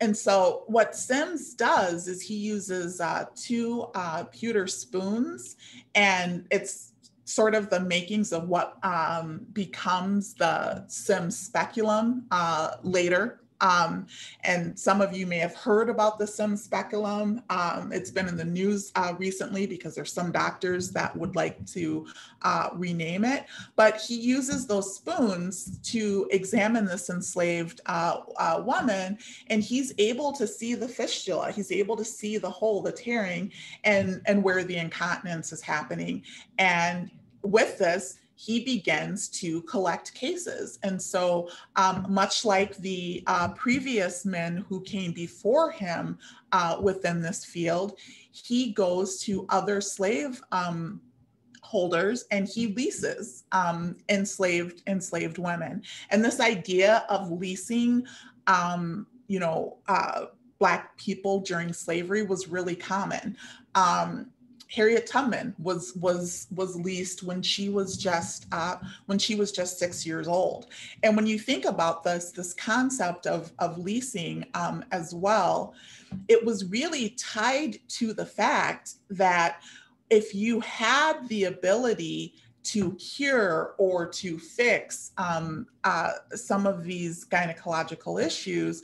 And so, what Sims does is he uses uh, two uh, pewter spoons, and it's sort of the makings of what um, becomes the sim speculum uh, later. Um, and some of you may have heard about the sim speculum. Um, it's been in the news uh, recently because there's some doctors that would like to uh, rename it. But he uses those spoons to examine this enslaved uh, uh, woman, and he's able to see the fistula. He's able to see the hole, the tearing, and and where the incontinence is happening. And with this, he begins to collect cases. And so, um, much like the uh, previous men who came before him uh, within this field, he goes to other slave um, holders and he leases um, enslaved enslaved women. And this idea of leasing, um, you know, uh, black people during slavery was really common. Um, Harriet Tubman was was was leased when she was just uh, when she was just six years old. And when you think about this this concept of of leasing um, as well, it was really tied to the fact that if you had the ability to cure or to fix um, uh, some of these gynecological issues,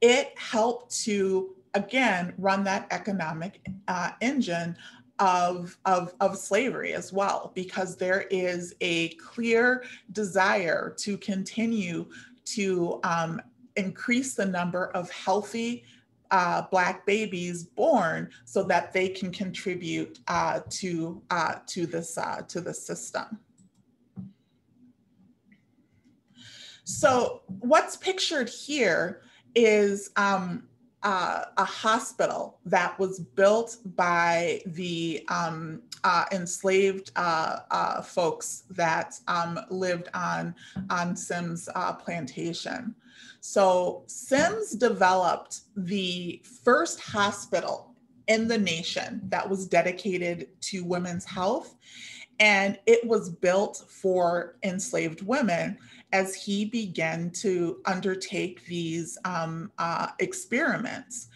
it helped to again run that economic uh, engine of, of, of slavery as well, because there is a clear desire to continue to um, increase the number of healthy uh, Black babies born so that they can contribute uh, to, uh, to, this, uh, to the system. So what's pictured here is um, uh, a hospital that was built by the um, uh, enslaved uh, uh folks that um, lived on, on Sims uh, plantation. So Sims developed the first hospital in the nation that was dedicated to women's health. And it was built for enslaved women as he began to undertake these um, uh, experiments.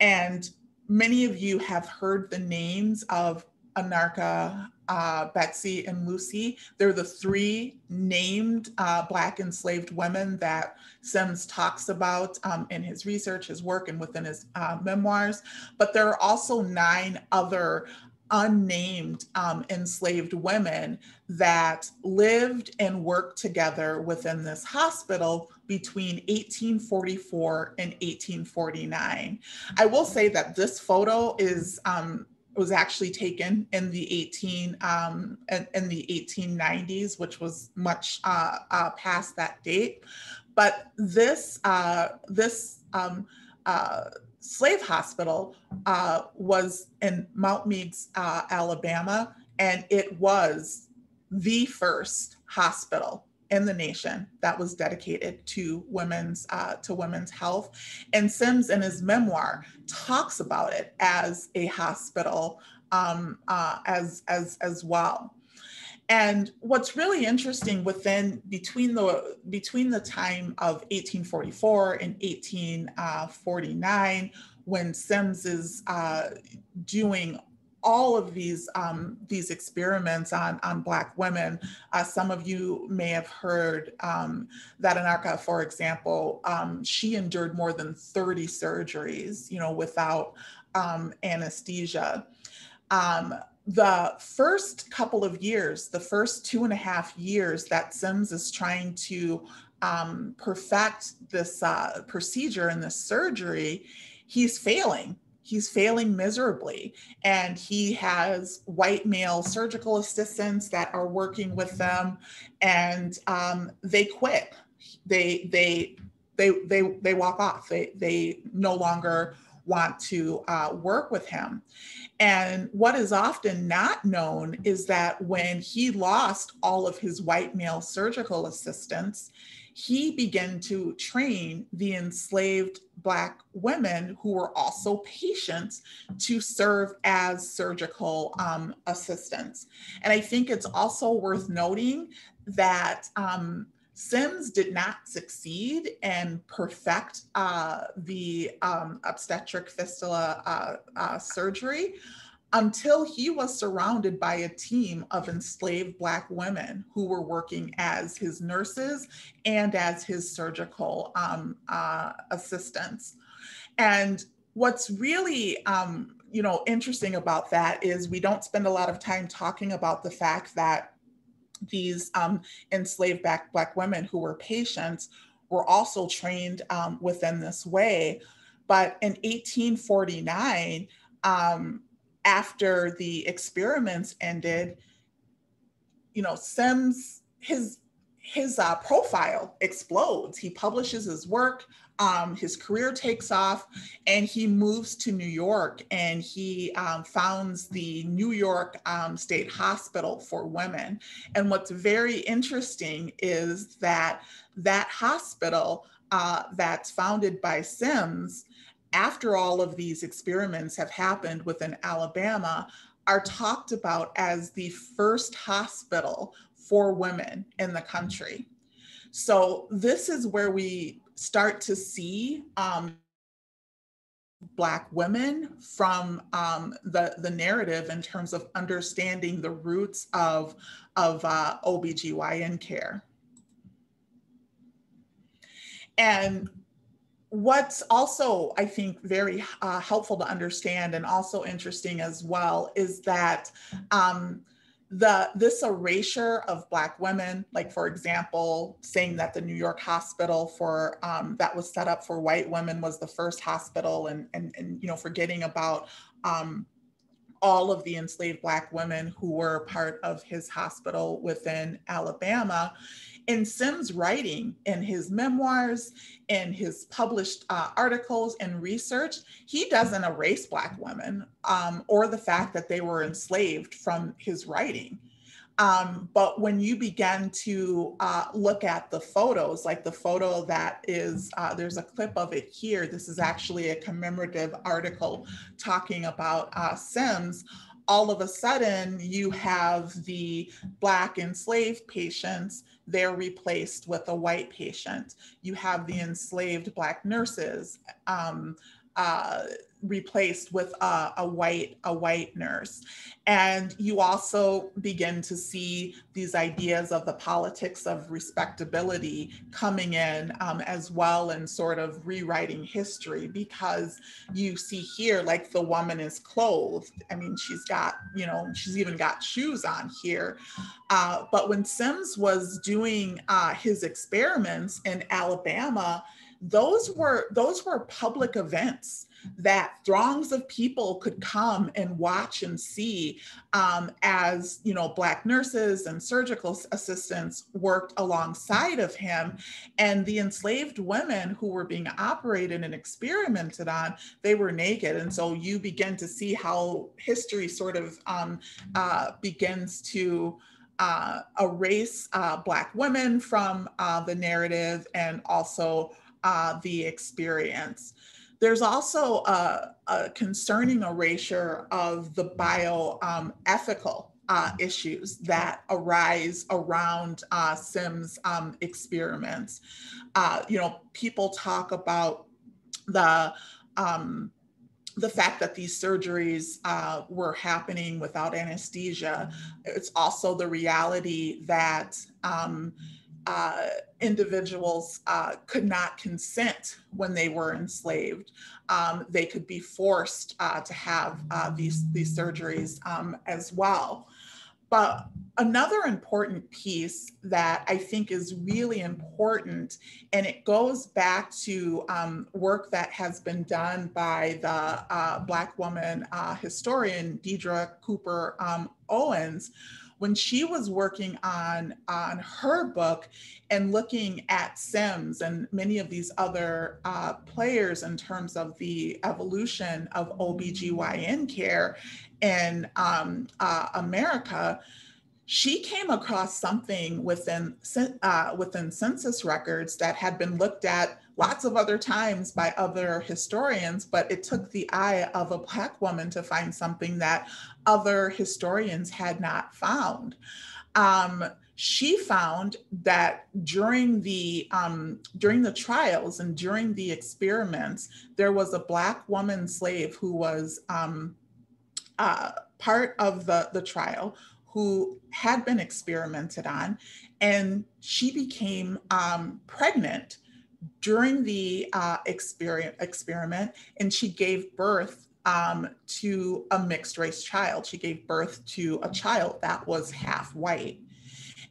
And many of you have heard the names of Anarcha uh, Betsy, and Lucy. They're the three named uh, Black enslaved women that Sims talks about um, in his research, his work, and within his uh, memoirs. But there are also nine other unnamed um, enslaved women that lived and worked together within this hospital between 1844 and 1849. I will say that this photo is um, was actually taken in the 18 um, in, the 1890s, which was much uh, uh, past that date. But this uh, this um, uh, slave hospital uh, was in Mount Meigs, uh, Alabama, and it was the first hospital in the nation that was dedicated to women's uh, to women's health. And Sims, in his memoir, talks about it as a hospital um, uh, as as as well. And what's really interesting within between the between the time of 1844 and 1849, when Sims is uh, doing all of these um, these experiments on on Black women. Uh, some of you may have heard um, that Anarcha, for example, um, she endured more than 30 surgeries, you know, without um, anesthesia. The first couple of years, the first two and a half years that Sims is trying to um, perfect this uh, procedure and this surgery, he's failing. He's failing miserably. And he has white male surgical assistants that are working with them. And um, they quit. They they they they they walk off. They they no longer want to uh, work with him and what is often not known is that when he lost all of his white male surgical assistants he began to train the enslaved Black women who were also patients to serve as surgical um, assistants. And I think it's also worth noting that um, Sims did not succeed and perfect uh, the um, obstetric fistula uh, uh, surgery until he was surrounded by a team of enslaved Black women who were working as his nurses and as his surgical um, uh, assistants. And what's really um, you know interesting about that is we don't spend a lot of time talking about the fact that these um, enslaved black, black women who were patients were also trained um, within this way. But in 1849, um, after the experiments ended, you know, Sims, his his uh, profile explodes. He publishes his work, um, his career takes off, and he moves to New York and he um, founds the New York um, State Hospital for Women. And what's very interesting is that that hospital uh, that's founded by Sims after all of these experiments have happened within Alabama, are talked about as the first hospital for women in the country. So this is where we start to see um, Black women from um, the, the narrative in terms of understanding the roots of, of uh, OBGYN care. And what's also i think very uh, helpful to understand and also interesting as well is that um, the this erasure of black women like for example saying that the new york hospital for um, that was set up for white women was the first hospital and and, and you know forgetting about um, all of the enslaved black women who were part of his hospital within alabama in Sims' writing, in his memoirs, in his published uh, articles and research, he doesn't erase Black women um, or the fact that they were enslaved from his writing. Um, but when you begin to uh, look at the photos, like the photo that is, uh, there's a clip of it here. This is actually a commemorative article talking about uh, Sims all of a sudden you have the Black enslaved patients, they're replaced with a white patient. You have the enslaved Black nurses. Um, uh, replaced with a, a, white a white nurse. And you also begin to see these ideas of the politics of respectability coming in um, as well and sort of rewriting history because you see here like the woman is clothed. I mean she's got you know she's even got shoes on here. Uh, but when sims was doing uh, his experiments in alabama those were those were public events that throngs of people could come and watch and see um, as you know black nurses and surgical assistants worked alongside of him and the enslaved women who were being operated and experimented on they were naked and so you begin to see how history sort of um, uh, begins to uh, erase uh, Black women from uh, the narrative and also uh, the experience. There's also a, a concerning erasure of the bioethical um, uh, issues that arise around uh, Sims um, experiments. Uh, you know, people talk about the um, the fact that these surgeries uh, were happening without anesthesia. It's also the reality that um, uh, individuals uh, could not consent when they were enslaved. Um, they could be forced uh, to have uh, these, these surgeries um, as well. But another important piece that I think is really important, and it goes back to um, work that has been done by the uh, Black woman uh, historian Deirdre Cooper um, Owens, when she was working on on her book and looking at Sims and many of these other uh, players in terms of the evolution of OBGYN care in um, uh, America, she came across something within uh, within census records that had been looked at lots of other times by other historians, but it took the eye of a Black woman to find something that other historians had not found. Um, she found that during the um, during the trials and during the experiments, there was a black woman slave who was um, uh, part of the the trial who had been experimented on, and she became um, pregnant during the uh, experiment, experiment, and she gave birth um, to a mixed race child. She gave birth to a child that was half white.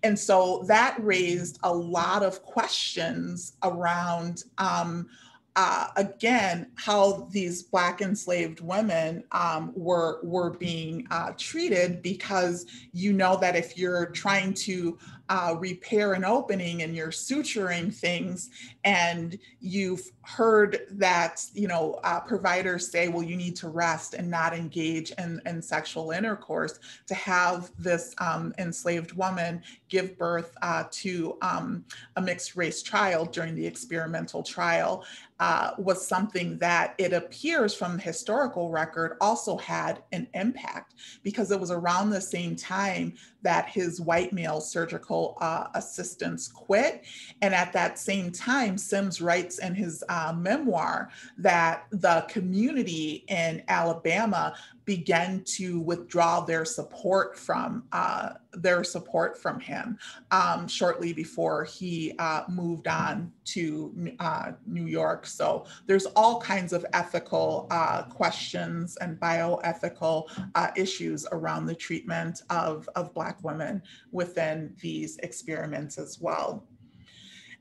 And so that raised a lot of questions around, um, uh, again, how these Black enslaved women um, were, were being uh, treated, because you know that if you're trying to uh, repair an opening and you're suturing things and you've heard that you know uh, providers say well you need to rest and not engage in, in sexual intercourse to have this um, enslaved woman give birth uh, to um, a mixed race child during the experimental trial uh, was something that it appears from the historical record also had an impact because it was around the same time that his white male surgical uh, assistants quit. And at that same time, Sims writes in his uh, memoir that the community in Alabama began to withdraw their support from uh, their support from him um, shortly before he uh, moved on to uh, New York. So there's all kinds of ethical uh, questions and bioethical uh, issues around the treatment of, of Black women within these experiments as well.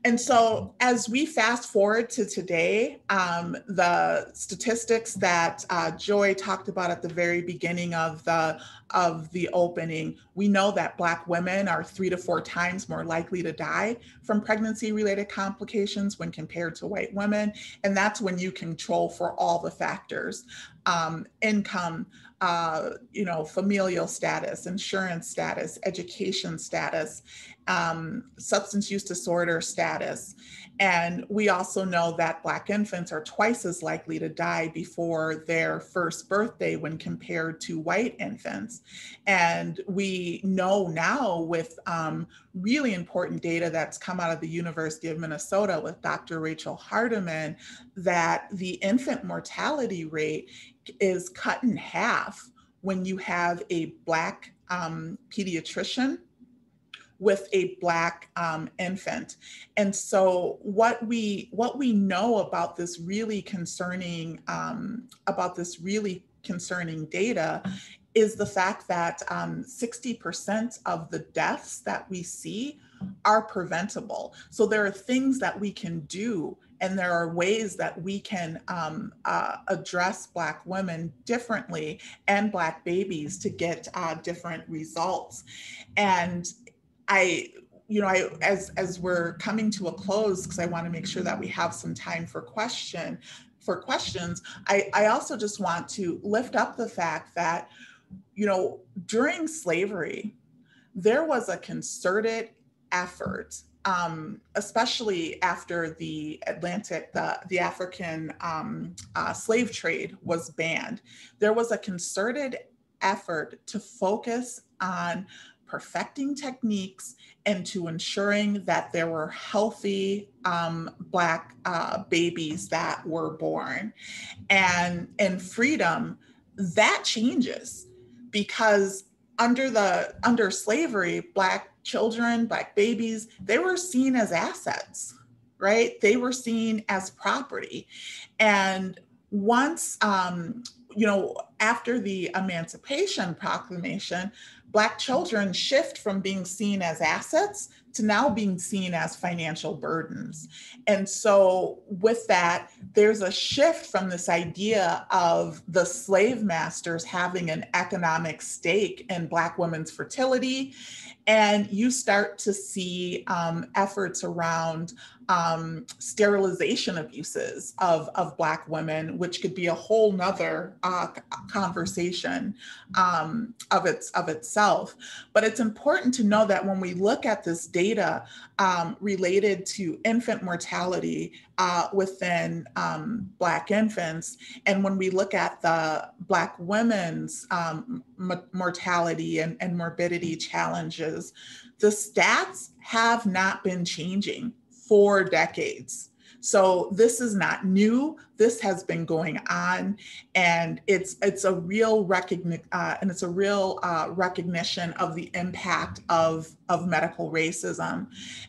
And so, as we fast forward to today, um, the statistics that uh, Joy talked about at the very beginning of the of the opening, we know that Black women are three to four times more likely to die from pregnancy-related complications when compared to white women, and that's when you control for all the factors: um, income, uh, you know, familial status, insurance status, education status, um, substance use disorder status. And we also know that Black infants are twice as likely to die before their first birthday when compared to white infants. And we know now with um, really important data that's come out of the University of Minnesota with Dr. Rachel Hardeman that the infant mortality rate is cut in half when you have a Black um, pediatrician with a black um, infant and so what we what we know about this really concerning um, about this really concerning data is the fact that um, 60% of the deaths that we see are preventable. So there are things that we can do, and there are ways that we can um, uh, address Black women differently and Black babies to get uh, different results. And I, you know, I, as as we're coming to a close, because I want to make sure that we have some time for question for questions. I, I also just want to lift up the fact that you know, during slavery, there was a concerted effort, um, especially after the Atlantic, the, the African um, uh, slave trade was banned. There was a concerted effort to focus on perfecting techniques and to ensuring that there were healthy um, Black uh, babies that were born. And in freedom, that changes because under the under slavery black children black babies they were seen as assets right they were seen as property and once um, you know after the emancipation proclamation black children shift from being seen as assets to now being seen as financial burdens. And so, with that, there's a shift from this idea of the slave masters having an economic stake in Black women's fertility. And you start to see um, efforts around um, sterilization abuses of, of Black women, which could be a whole nother uh, conversation um, of, its, of itself. But it's important to know that when we look at this data um, related to infant mortality uh, within um, Black infants, and when we look at the Black women's um, mortality and, and morbidity challenges, the stats have not been changing for decades. So this is not new. This has been going on, and it's it's a real recognition uh, and it's a real uh, recognition of the impact of of medical racism,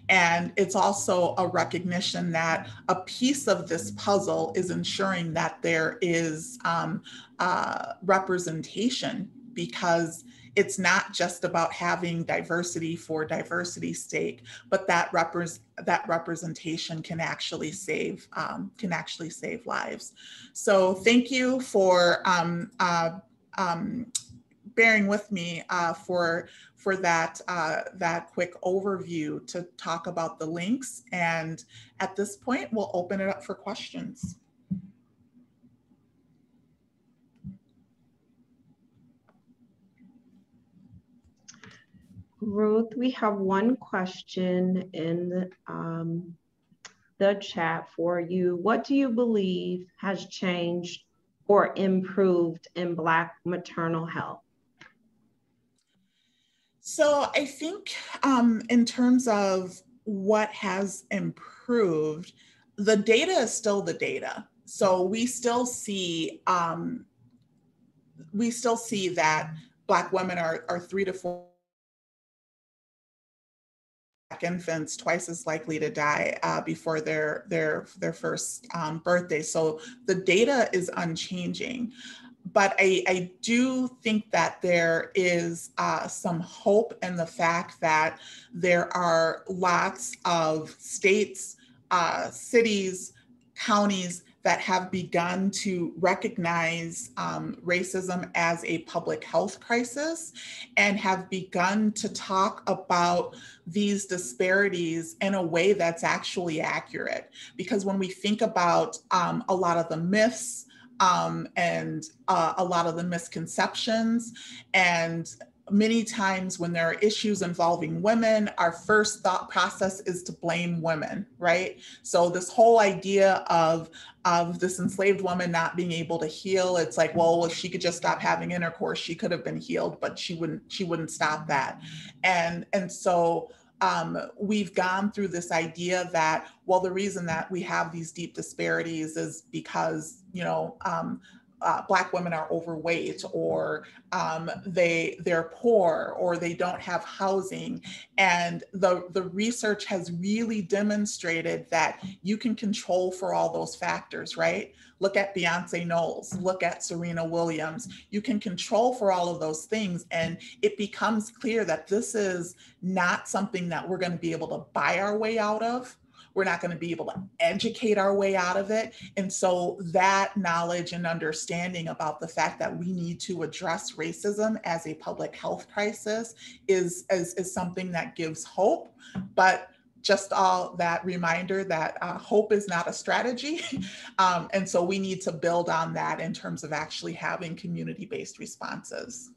and it's also a recognition that a piece of this puzzle is ensuring that there is um, uh, representation because it's not just about having diversity for diversity's sake, but that repres- that representation can actually save um, can actually save lives. So thank you for um, uh, um, bearing with me uh, for for that uh, that quick overview to talk about the links. And at this point, we'll open it up for questions. Ruth, we have one question in the, um, the chat for you. What do you believe has changed or improved in Black maternal health? So I think um, in terms of what has improved, the data is still the data. So we still see um, we still see that Black women are, are three to four infants twice as likely to die uh, before their their their first um, birthday. So the data is unchanging, but I, I do think that there is uh, some hope in the fact that there are lots of states, uh, cities, counties that have begun to recognize um, racism as a public health crisis and have begun to talk about these disparities in a way that's actually accurate. Because when we think about um, a lot of the myths, um, and uh, a lot of the misconceptions and many times when there are issues involving women, our first thought process is to blame women, right? So this whole idea of of this enslaved woman not being able to heal, it's like, well, if she could just stop having intercourse, she could have been healed, but she wouldn't she wouldn't stop that. And and so um, we've gone through this idea that, well, the reason that we have these deep disparities is because, you know, um, uh, black women are overweight or um, they they're poor or they don't have housing. And the the research has really demonstrated that you can control for all those factors right? Look at beyonce knowles look at serena williams. You can control for all of those things and it becomes clear that this is not something that we're going to be able to buy our way out of we're not going to be able to educate our way out of it. And so that knowledge and understanding about the fact that we need to address racism as a public health crisis is, is, is something that gives hope. But just all that reminder that uh, hope is not a strategy. um, and so we need to build on that in terms of actually having community-based responses.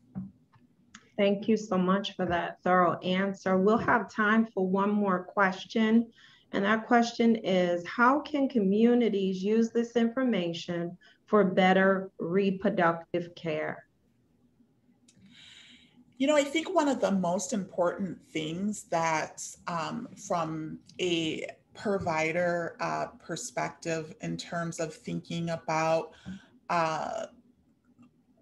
Thank you so much for that thorough answer. We'll have time for one more question. And that question is How can communities use this information for better reproductive care? You know, I think one of the most important things that, um, from a provider uh, perspective, in terms of thinking about uh,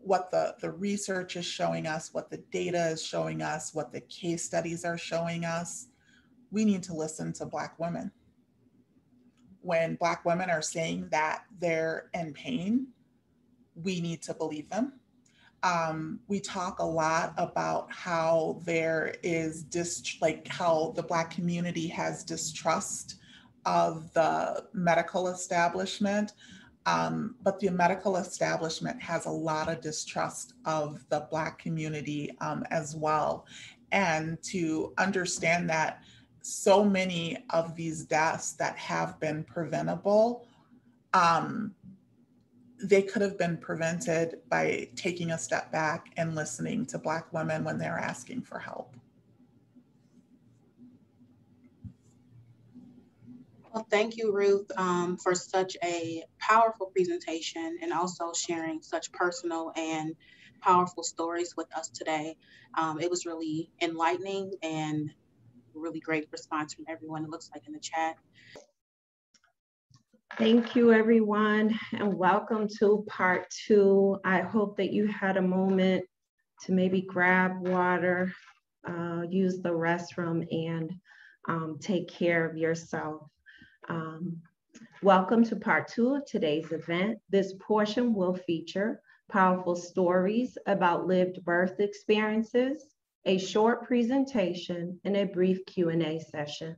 what the, the research is showing us, what the data is showing us, what the case studies are showing us, we need to listen to Black women. When Black women are saying that they're in pain, we need to believe them. Um, we talk a lot about how there is dis like how the Black community has distrust of the medical establishment. Um, but the medical establishment has a lot of distrust of the Black community um, as well. And to understand that so many of these deaths that have been preventable, um, they could have been prevented by taking a step back and listening to Black women when they're asking for help. Well, thank you, Ruth, um, for such a powerful presentation and also sharing such personal and powerful stories with us today. Um, it was really enlightening and really great response from everyone, it looks like in the chat. Thank you, everyone, and welcome to part two. I hope that you had a moment to maybe grab water, uh, use the restroom, and um, take care of yourself. Um, welcome to part two of today's event. This portion will feature powerful stories about lived birth experiences, a short presentation, and a brief Q&A session.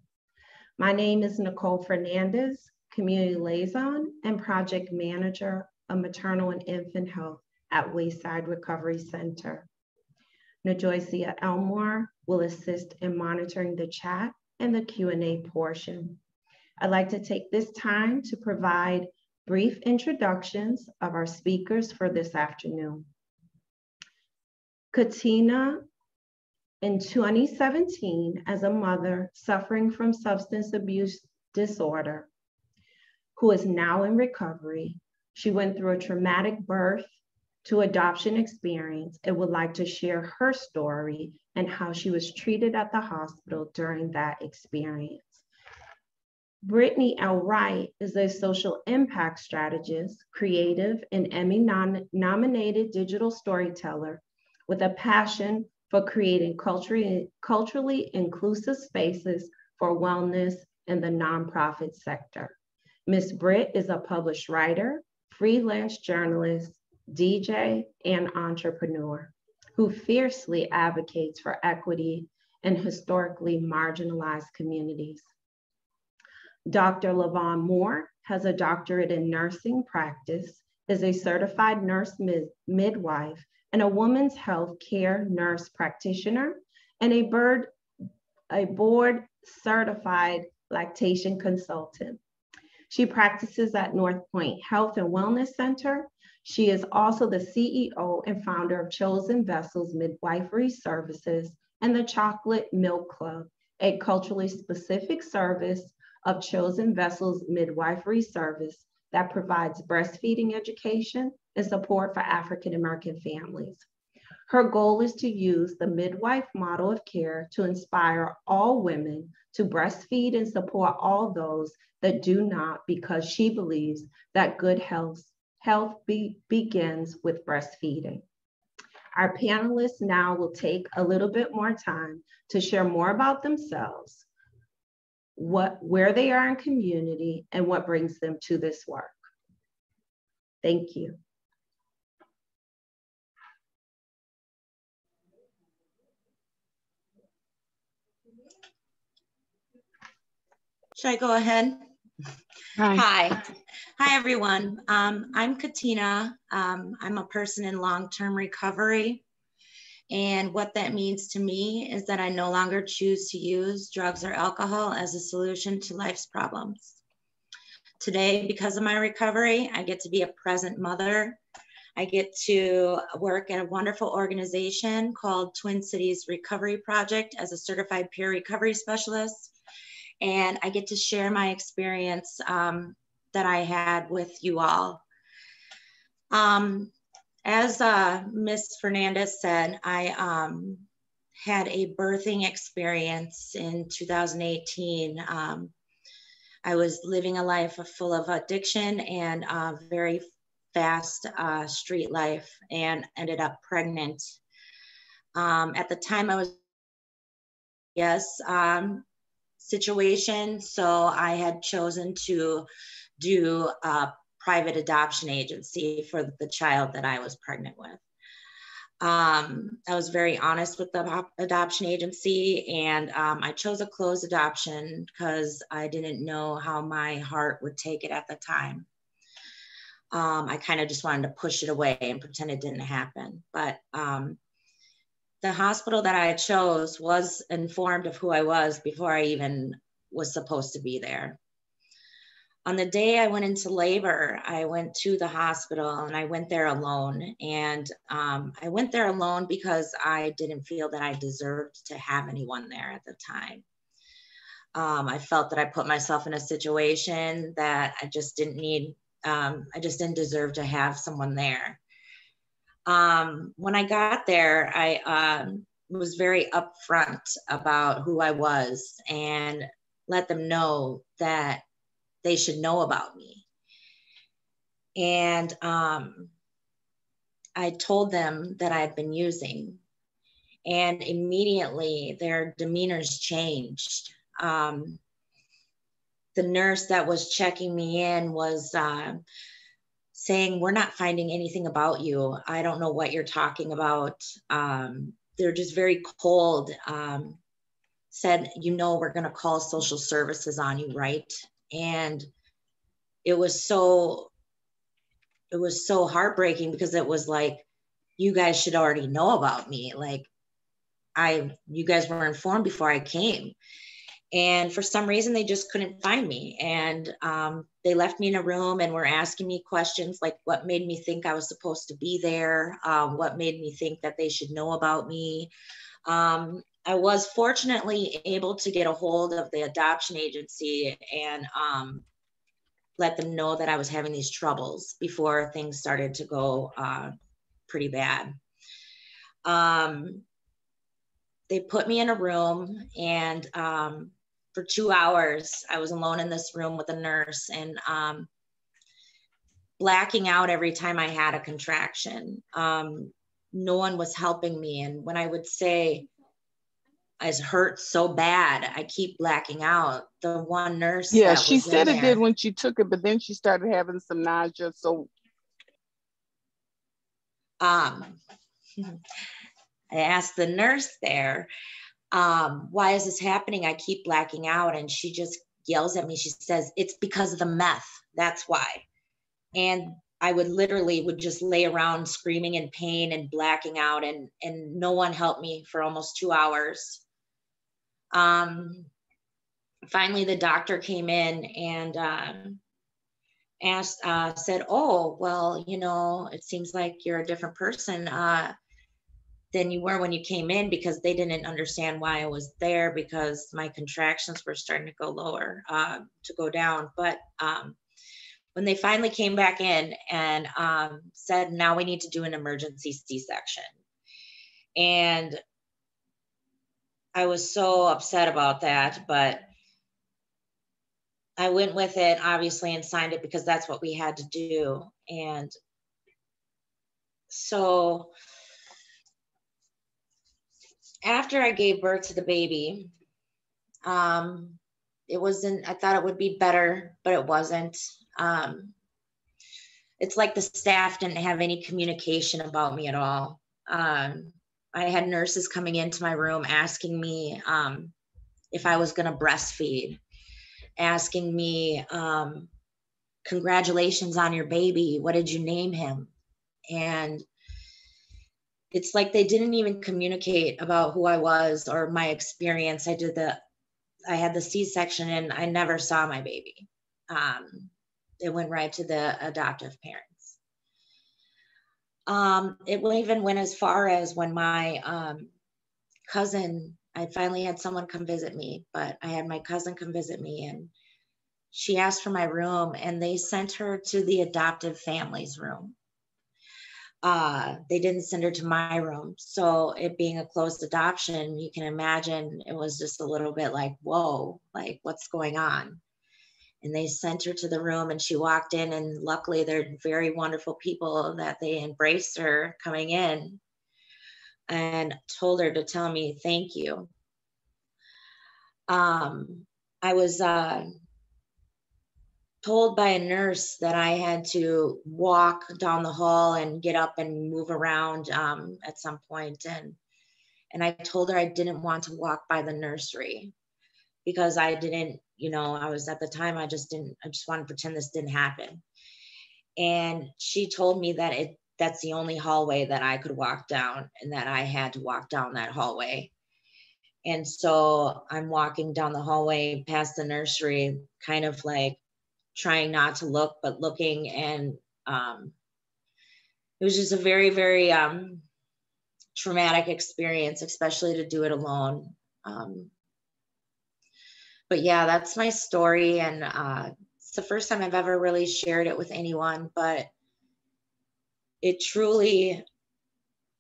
My name is Nicole Fernandez, Community Liaison and Project Manager of Maternal and Infant Health at Wayside Recovery Center. Najoycia Elmore will assist in monitoring the chat and the Q&A portion. I'd like to take this time to provide brief introductions of our speakers for this afternoon. Katina in 2017, as a mother suffering from substance abuse disorder, who is now in recovery, she went through a traumatic birth to adoption experience and would like to share her story and how she was treated at the hospital during that experience. Brittany L. Wright is a social impact strategist, creative, and Emmy nom nominated digital storyteller with a passion for creating culturally, culturally inclusive spaces for wellness in the nonprofit sector. Ms. Britt is a published writer, freelance journalist, DJ, and entrepreneur who fiercely advocates for equity in historically marginalized communities. Dr. LaVonne Moore has a doctorate in nursing practice, is a certified nurse mid midwife, and a women's health care nurse practitioner, and a, bird, a board certified lactation consultant. She practices at North Point Health and Wellness Center. She is also the CEO and founder of Chosen Vessels Midwifery Services and the Chocolate Milk Club, a culturally specific service of Chosen Vessels Midwifery Service that provides breastfeeding education and support for African American families. Her goal is to use the midwife model of care to inspire all women to breastfeed and support all those that do not because she believes that good health, health be, begins with breastfeeding. Our panelists now will take a little bit more time to share more about themselves, what, where they are in community, and what brings them to this work. Thank you. Should I go ahead? Hi. Hi. Hi, everyone. Um, I'm Katina. Um, I'm a person in long-term recovery. And what that means to me is that I no longer choose to use drugs or alcohol as a solution to life's problems. Today, because of my recovery, I get to be a present mother. I get to work at a wonderful organization called Twin Cities Recovery Project as a certified peer recovery specialist and I get to share my experience um, that I had with you all. Um, as uh, Ms. Fernandez said, I um, had a birthing experience in 2018. Um, I was living a life full of addiction and a very fast uh, street life and ended up pregnant. Um, at the time I was, yes, um, situation. So I had chosen to do a private adoption agency for the child that I was pregnant with. Um, I was very honest with the adoption agency and um, I chose a closed adoption because I didn't know how my heart would take it at the time. Um, I kind of just wanted to push it away and pretend it didn't happen. But um, the hospital that I chose was informed of who I was before I even was supposed to be there. On the day I went into labor, I went to the hospital and I went there alone. And um, I went there alone because I didn't feel that I deserved to have anyone there at the time. Um, I felt that I put myself in a situation that I just didn't need, um, I just didn't deserve to have someone there um, when I got there, I um, was very upfront about who I was and let them know that they should know about me. And um, I told them that I had been using, and immediately their demeanors changed. Um, the nurse that was checking me in was uh, saying, We're not finding anything about you. I don't know what you're talking about. Um, they're just very cold. Um, said, You know, we're going to call social services on you, right? And it was so, it was so heartbreaking because it was like, you guys should already know about me. Like, I, you guys were informed before I came and for some reason they just couldn't find me. And um, they left me in a room and were asking me questions like what made me think i was supposed to be there um, what made me think that they should know about me. Um, i was fortunately able to get a hold of the adoption agency and um, let them know that i was having these troubles before things started to go uh, pretty bad. Um, they put me in a room and um, for two hours. I was alone in this room with a nurse and um, blacking out every time I had a contraction. Um, no one was helping me. And when I would say, I hurt so bad, I keep blacking out. The one nurse. Yeah, she said it did when she took it, but then she started having some nausea. So, um, I asked the nurse there, um, why is this happening? I keep blacking out. And she just yells at me. She says, it's because of the meth. That's why. And I would literally would just lay around screaming in pain and blacking out and, and no one helped me for almost two hours. Um, finally the doctor came in and, um, asked, uh, said, oh, well, you know, it seems like you're a different person. Uh, than you were when you came in because they didn't understand why I was there because my contractions were starting to go lower, uh, to go down. But um, when they finally came back in and um, said, now we need to do an emergency C section. And I was so upset about that, but I went with it obviously and signed it because that's what we had to do. And so after I gave birth to the baby, um, it wasn't, I thought it would be better, but it wasn't. Um, it's like the staff didn't have any communication about me at all. Um, I had nurses coming into my room asking me um, if I was going to breastfeed, asking me, um, Congratulations on your baby. What did you name him? And it's like they didn't even communicate about who I was or my experience. I did the, I had the C section and I never saw my baby. Um, it went right to the adoptive parents. Um, it even went as far as when my um, cousin, I finally had someone come visit me, but I had my cousin come visit me and she asked for my room and they sent her to the adoptive family's room. Uh, they didn't send her to my room. So it being a closed adoption, you can imagine it was just a little bit like, whoa, like what's going on? and they sent her to the room and she walked in and luckily they're very wonderful people that they embraced her coming in and told her to tell me thank you um, i was uh, told by a nurse that i had to walk down the hall and get up and move around um, at some point and and i told her i didn't want to walk by the nursery because i didn't you know, I was at the time, I just didn't, I just want to pretend this didn't happen. And she told me that it, that's the only hallway that I could walk down and that I had to walk down that hallway. And so I'm walking down the hallway past the nursery, kind of like trying not to look, but looking. And um, it was just a very, very um, traumatic experience, especially to do it alone. Um, but yeah, that's my story. And uh, it's the first time I've ever really shared it with anyone, but it truly,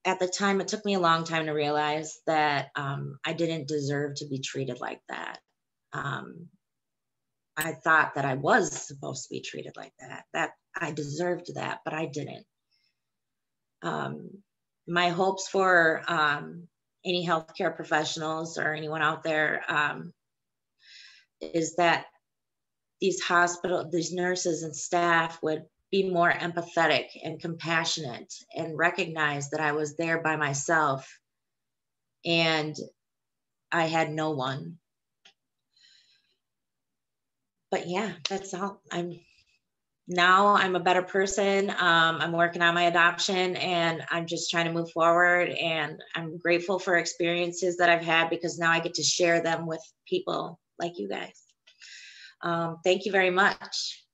at the time, it took me a long time to realize that um, I didn't deserve to be treated like that. Um, I thought that I was supposed to be treated like that, that I deserved that, but I didn't. Um, my hopes for um, any healthcare professionals or anyone out there um, is that these hospital, these nurses and staff would be more empathetic and compassionate and recognize that I was there by myself and I had no one. But yeah, that's all. I'm now I'm a better person. Um, I'm working on my adoption and I'm just trying to move forward. And I'm grateful for experiences that I've had because now I get to share them with people like you guys. Um, thank you very much.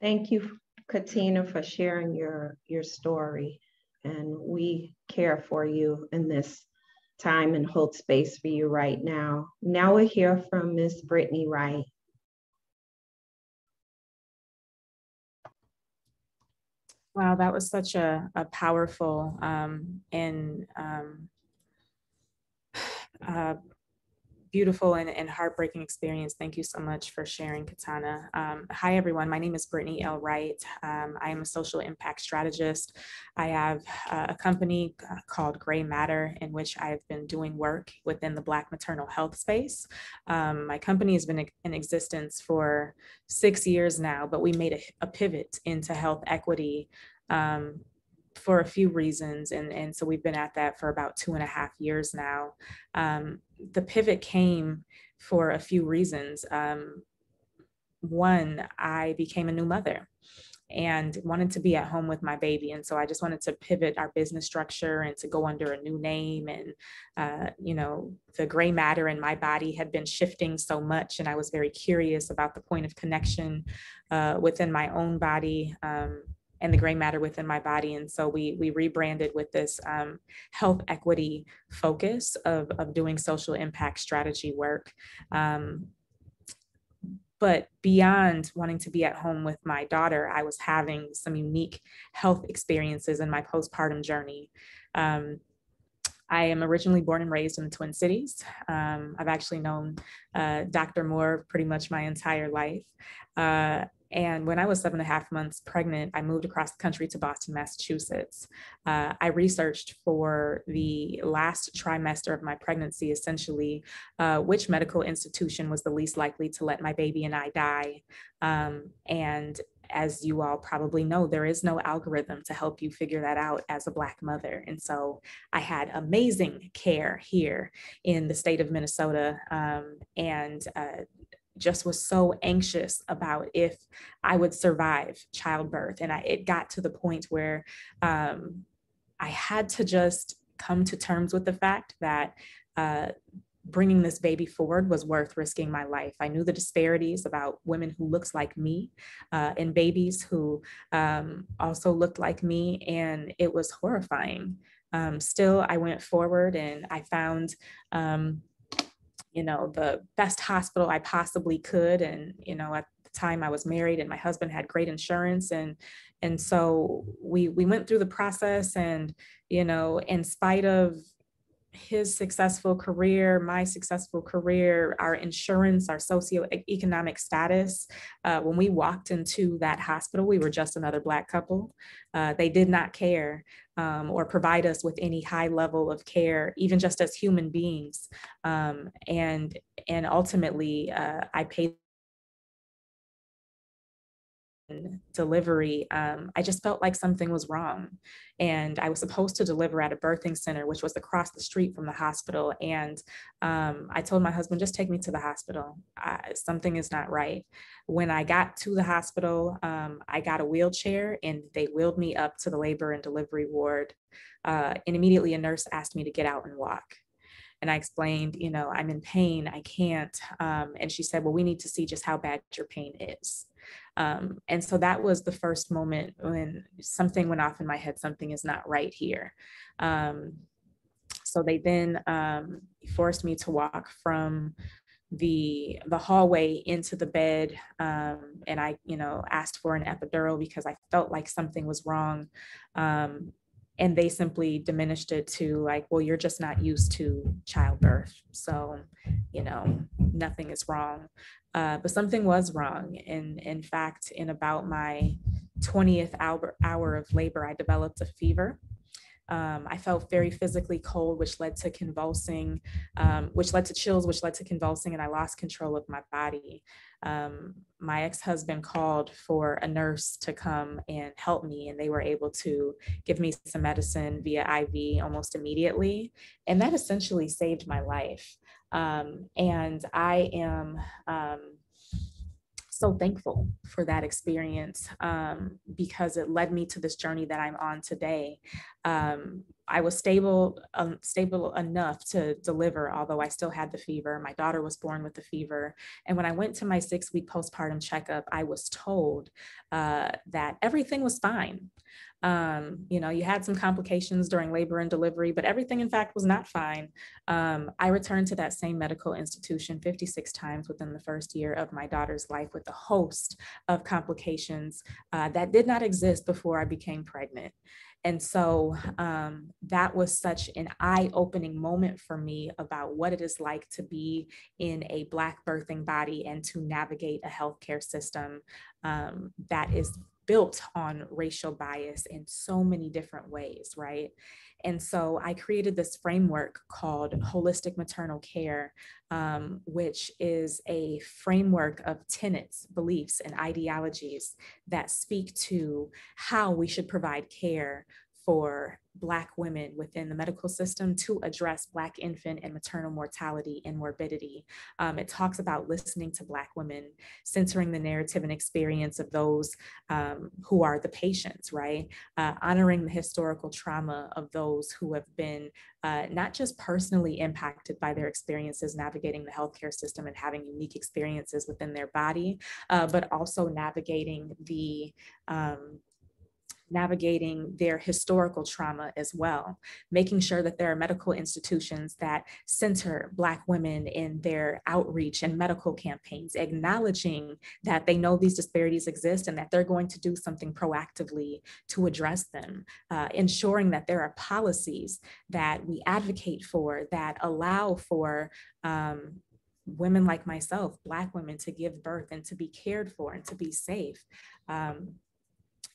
Thank you, Katina, for sharing your, your story. And we care for you in this time and hold space for you right now. Now we'll hear from Miss Brittany Wright. Wow, that was such a, a powerful um, and um, uh, beautiful and, and heartbreaking experience. Thank you so much for sharing, Katina. Um, hi, everyone. My name is Brittany L. Wright. Um, I am a social impact strategist. I have uh, a company uh, called Gray Matter, in which I've been doing work within the Black maternal health space. Um, my company has been in existence for six years now, but we made a, a pivot into health equity um, for a few reasons. And, and so we've been at that for about two and a half years now. Um, the pivot came for a few reasons. Um, one, I became a new mother and wanted to be at home with my baby. And so I just wanted to pivot our business structure and to go under a new name. And, uh, you know, the gray matter in my body had been shifting so much. And I was very curious about the point of connection uh, within my own body. Um, and the gray matter within my body. And so we we rebranded with this um, health equity focus of, of doing social impact strategy work. Um, but beyond wanting to be at home with my daughter, I was having some unique health experiences in my postpartum journey. Um, I am originally born and raised in the Twin Cities. Um, I've actually known uh, Dr. Moore pretty much my entire life. Uh, and when I was seven and a half months pregnant, I moved across the country to Boston, Massachusetts. Uh, I researched for the last trimester of my pregnancy, essentially, uh, which medical institution was the least likely to let my baby and I die. Um, and as you all probably know, there is no algorithm to help you figure that out as a Black mother. And so I had amazing care here in the state of Minnesota. Um, and uh, just was so anxious about if I would survive childbirth. And I, it got to the point where um, I had to just come to terms with the fact that uh, bringing this baby forward was worth risking my life. I knew the disparities about women who looked like me uh, and babies who um, also looked like me, and it was horrifying. Um, still, I went forward and I found um, you know, the best hospital I possibly could. And, you know, at the time I was married and my husband had great insurance. And, and so we, we went through the process and, you know, in spite of his successful career, my successful career, our insurance, our socioeconomic status. Uh, when we walked into that hospital, we were just another Black couple. Uh, they did not care um, or provide us with any high level of care, even just as human beings. Um, and, and ultimately, uh, I paid delivery, um, I just felt like something was wrong. And I was supposed to deliver at a birthing center, which was across the street from the hospital. And um, I told my husband, just take me to the hospital. I, something is not right. When I got to the hospital, um, I got a wheelchair and they wheeled me up to the labor and delivery ward. Uh, and immediately a nurse asked me to get out and walk and I explained, you know, I'm in pain, I can't. Um, and she said, well, we need to see just how bad your pain is. Um, and so that was the first moment when something went off in my head, something is not right here. Um, so they then um, forced me to walk from the the hallway into the bed um, and i you know asked for an epidural because i felt like something was wrong um, and they simply diminished it to like well you're just not used to childbirth so you know nothing is wrong uh, but something was wrong. And in fact, in about my 20th hour, hour of labor, I developed a fever. Um, I felt very physically cold, which led to convulsing, um, which led to chills, which led to convulsing, and I lost control of my body. Um, my ex husband called for a nurse to come and help me, and they were able to give me some medicine via IV almost immediately. And that essentially saved my life. Um, and I am um, so thankful for that experience um, because it led me to this journey that I'm on today. Um, I was stable, um, stable enough to deliver, although I still had the fever. My daughter was born with the fever. And when I went to my six week postpartum checkup, I was told uh, that everything was fine. Um, you know, you had some complications during labor and delivery, but everything, in fact, was not fine. Um, I returned to that same medical institution 56 times within the first year of my daughter's life with a host of complications uh, that did not exist before I became pregnant. And so um, that was such an eye opening moment for me about what it is like to be in a Black birthing body and to navigate a healthcare system um, that is built on racial bias in so many different ways, right? And so I created this framework called Holistic Maternal Care, um, which is a framework of tenets, beliefs, and ideologies that speak to how we should provide care for Black women within the medical system to address Black infant and maternal mortality and morbidity. Um, it talks about listening to Black women, centering the narrative and experience of those um, who are the patients, right? Uh, honoring the historical trauma of those who have been uh, not just personally impacted by their experiences navigating the healthcare system and having unique experiences within their body, uh, but also navigating the um, navigating their historical trauma as well, making sure that there are medical institutions that center Black women in their outreach and medical campaigns, acknowledging that they know these disparities exist and that they're going to do something proactively to address them, uh, ensuring that there are policies that we advocate for that allow for um, women like myself, Black women, to give birth and to be cared for and to be safe. Um,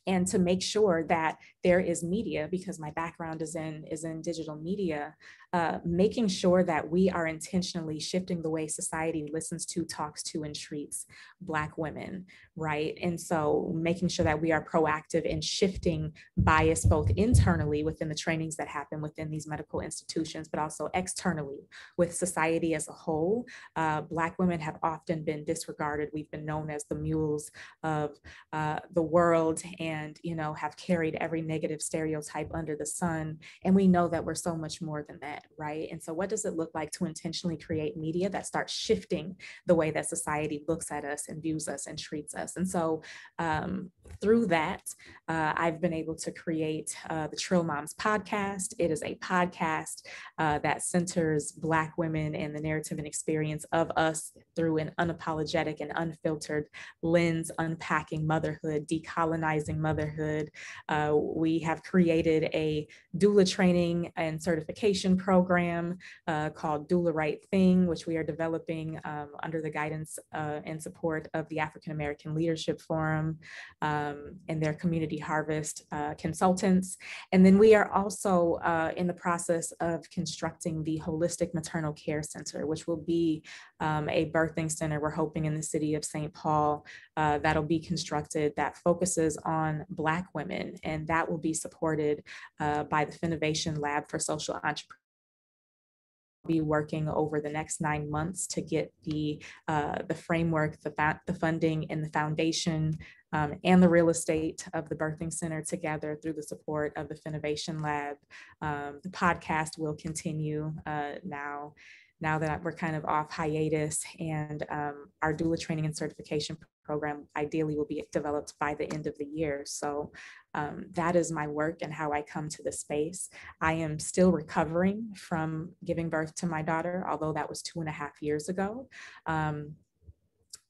and to make sure that there is media because my background is in is in digital media uh, making sure that we are intentionally shifting the way society listens to, talks to, and treats Black women, right? And so making sure that we are proactive in shifting bias both internally within the trainings that happen within these medical institutions, but also externally with society as a whole. Uh, Black women have often been disregarded. We've been known as the mules of uh, the world and, you know, have carried every negative stereotype under the sun. And we know that we're so much more than that right? And so, what does it look like to intentionally create media that starts shifting the way that society looks at us and views us and treats us? And so, um, through that, uh, I've been able to create uh, the Trill Moms podcast. It is a podcast uh, that centers Black women and the narrative and experience of us through an unapologetic and unfiltered lens, unpacking motherhood, decolonizing motherhood. Uh, we have created a doula training and certification program uh, called Doula Right Thing, which we are developing um, under the guidance uh, and support of the African American Leadership Forum um, and their community harvest uh, consultants. And then we are also uh, in the process of constructing the Holistic Maternal Care Center, which will be um, a birthing center we're hoping in the city of St. Paul uh, that'll be constructed that focuses on Black women, and that will be supported uh, by the Finnovation Lab for Social Entrepreneurship be working over the next nine months to get the uh, the framework, the, the funding, and the foundation um, and the real estate of the birthing center together through the support of the Finnovation Lab. Um, the podcast will continue uh, now. Now that we're kind of off hiatus, and um, our doula training and certification program ideally will be developed by the end of the year. So um, that is my work and how I come to the space. I am still recovering from giving birth to my daughter, although that was two and a half years ago. Um,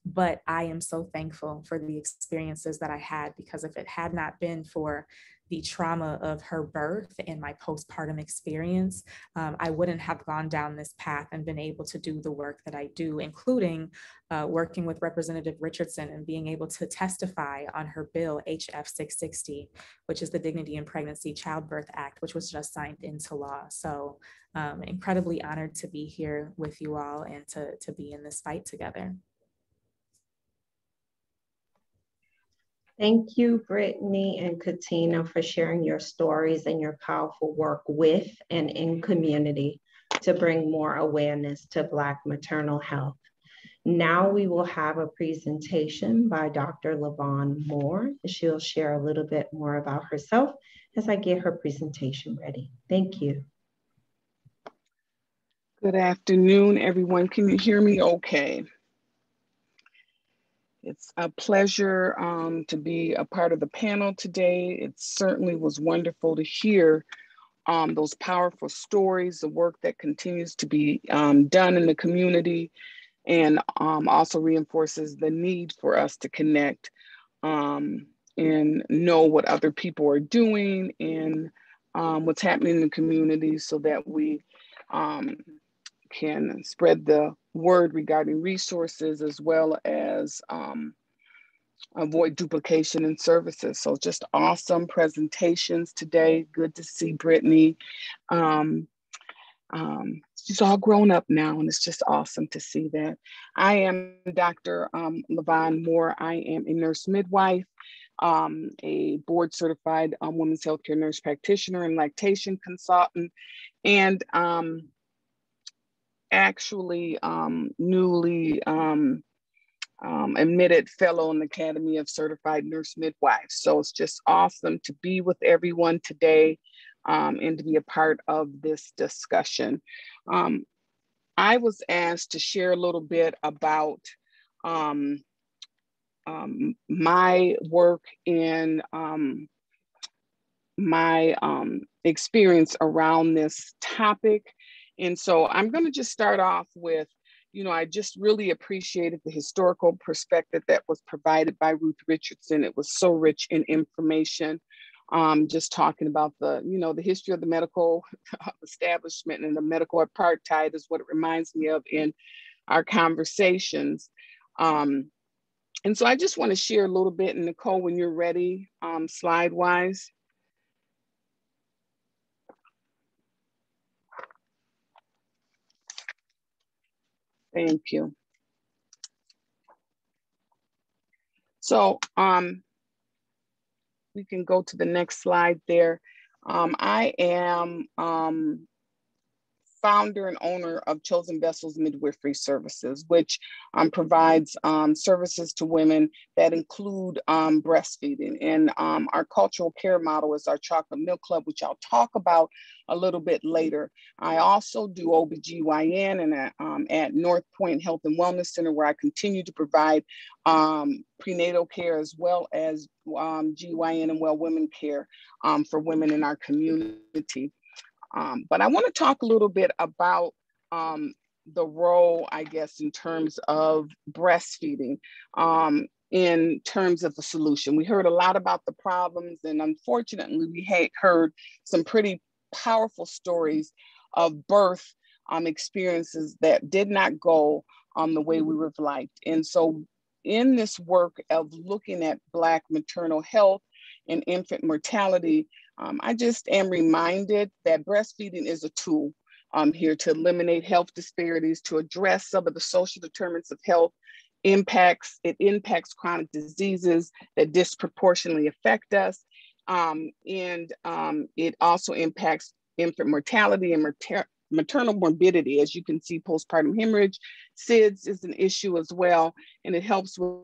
but I am so thankful for the experiences that I had because if it had not been for the trauma of her birth and my postpartum experience, um, I wouldn't have gone down this path and been able to do the work that I do, including uh, working with Representative Richardson and being able to testify on her bill HF 660, which is the Dignity in Pregnancy Childbirth Act, which was just signed into law. So um, incredibly honored to be here with you all and to, to be in this fight together. Thank you, Brittany and Katina, for sharing your stories and your powerful work with and in community to bring more awareness to Black maternal health. Now we will have a presentation by Dr. LaVonne Moore. She'll share a little bit more about herself as I get her presentation ready. Thank you. Good afternoon, everyone. Can you hear me okay? It's a pleasure um, to be a part of the panel today. It certainly was wonderful to hear um, those powerful stories, the work that continues to be um, done in the community, and um, also reinforces the need for us to connect um, and know what other people are doing and um, what's happening in the community so that we can spread the word regarding resources as well as um, avoid duplication in services. So just awesome presentations today. Good to see Brittany. Um, um, she's all grown up now and it's just awesome to see that. I am Dr. Um, LaVonne Moore. I am a nurse midwife, um, a board certified um, women's healthcare nurse practitioner and lactation consultant. And um, actually um, newly um, um, admitted fellow in the Academy of Certified Nurse Midwives. So it's just awesome to be with everyone today um, and to be a part of this discussion. Um, I was asked to share a little bit about um, my work in my um, experience around this topic. And so I'm going to just start off with, you know, I just really appreciated the historical perspective that was provided by Ruth Richardson. It was so rich in information. Um, just talking about the, you know, the history of the medical establishment and the medical apartheid is what it reminds me of in our conversations. Um, and so I just want to share a little bit, and Nicole, when you're ready, um, slide wise. Thank you. So um, we can go to the next slide there. Um, I am um, founder and owner of Chosen Vessels Midwifery Services, which um, provides um, services to women that include um, breastfeeding. And um, our cultural care model is our chocolate milk club, which I'll talk about a little bit later. I also do OBGYN and at, um, at North Point Health and Wellness Center, where I continue to provide um, prenatal care as well as GYN and well women care for women in our community. Um, but I want to talk a little bit about um, the role, I guess, in terms of breastfeeding, um, in terms of the solution. We heard a lot about the problems, and unfortunately, we had heard some pretty powerful stories of birth um, experiences that did not go um, the way we would have liked. And so, in this work of looking at Black maternal health and infant mortality, um, I just am reminded that breastfeeding is a tool um, here to eliminate health disparities, to address some of the social determinants of health impacts. It impacts chronic diseases that disproportionately affect us. Um, and um, it also impacts infant mortality and mater maternal morbidity. As you can see, postpartum hemorrhage, SIDS is an issue as well, and it helps with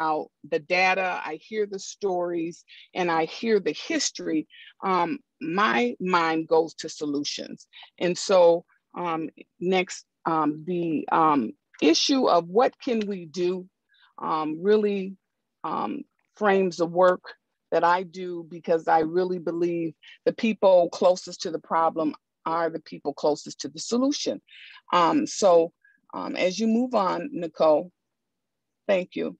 out the data, I hear the stories, and I hear the history, um, my mind goes to solutions. And so um, next, um, the um, issue of what can we do um, really um, frames the work that I do because I really believe the people closest to the problem are the people closest to the solution. so as you move on, Nicole, thank you.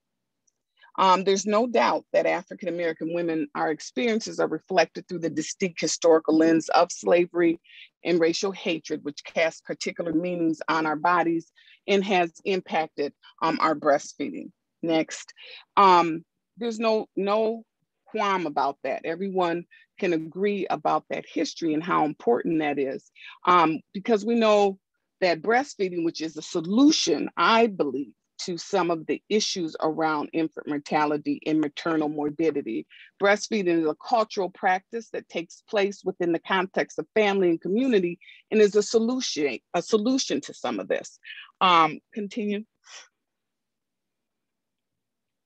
Um, there's no doubt that African American women, our experiences are reflected through the distinct historical lens of slavery and racial hatred, which casts particular meanings on our bodies and has impacted um, our breastfeeding. Next, um, there's no no qualm about that. Everyone can agree about that history and how important that is, um, because we know that breastfeeding, which is a solution, I believe, to some of the issues around infant mortality and maternal morbidity. Breastfeeding is a cultural practice that takes place within the context of family and community and is a solution, a solution to some of this. Um, continue.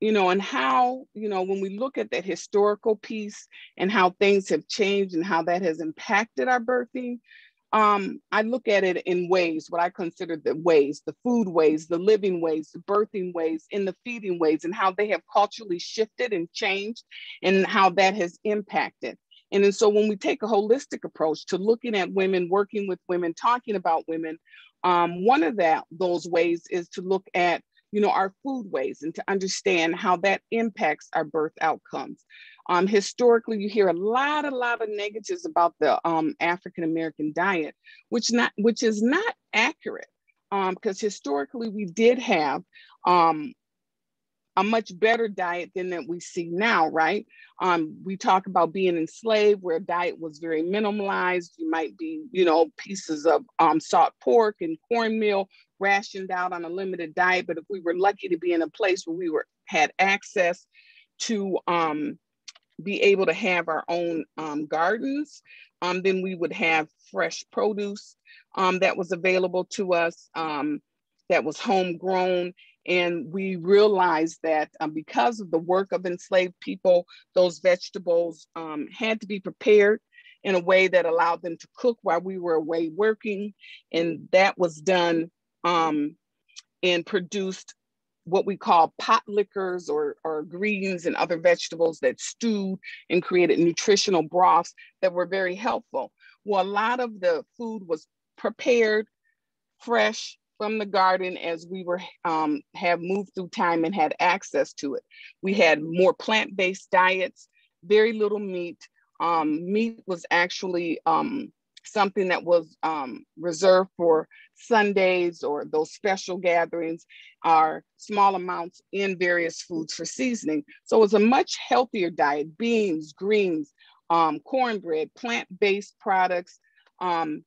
You know, and how, you know, when we look at that historical piece and how things have changed and how that has impacted our birthing, um, I look at it in ways, what I consider the ways, the food ways, the living ways, the birthing ways, in the feeding ways, and how they have culturally shifted and changed and how that has impacted. And, and so when we take a holistic approach to looking at women, working with women, talking about women, um, one of that those ways is to look at you know our food ways and to understand how that impacts our birth outcomes um, historically, you hear a lot, a lot of negatives about the um, African American diet, which not which is not accurate, because um, historically we did have um, a much better diet than that we see now, right? Um, we talk about being enslaved, where diet was very minimalized. You might be, you know, pieces of um, salt pork and cornmeal rationed out on a limited diet. But if we were lucky to be in a place where we were had access to um, be able to have our own um, gardens, um, then we would have fresh produce um, that was available to us um, that was homegrown. And we realized that um, because of the work of enslaved people, those vegetables had to be prepared in a way that allowed them to cook while we were away working. And that was done and produced what we call pot liquors or, or greens and other vegetables that stewed and created nutritional broths that were very helpful. Well, a lot of the food was prepared fresh from the garden as we were um, have moved through time and had access to it. We had more plant-based diets, very little meat. Um, meat was actually um, something that was um, reserved for Sundays or those special gatherings are small amounts in various foods for seasoning. So it was a much healthier diet, beans, greens, um, cornbread, plant-based products, um,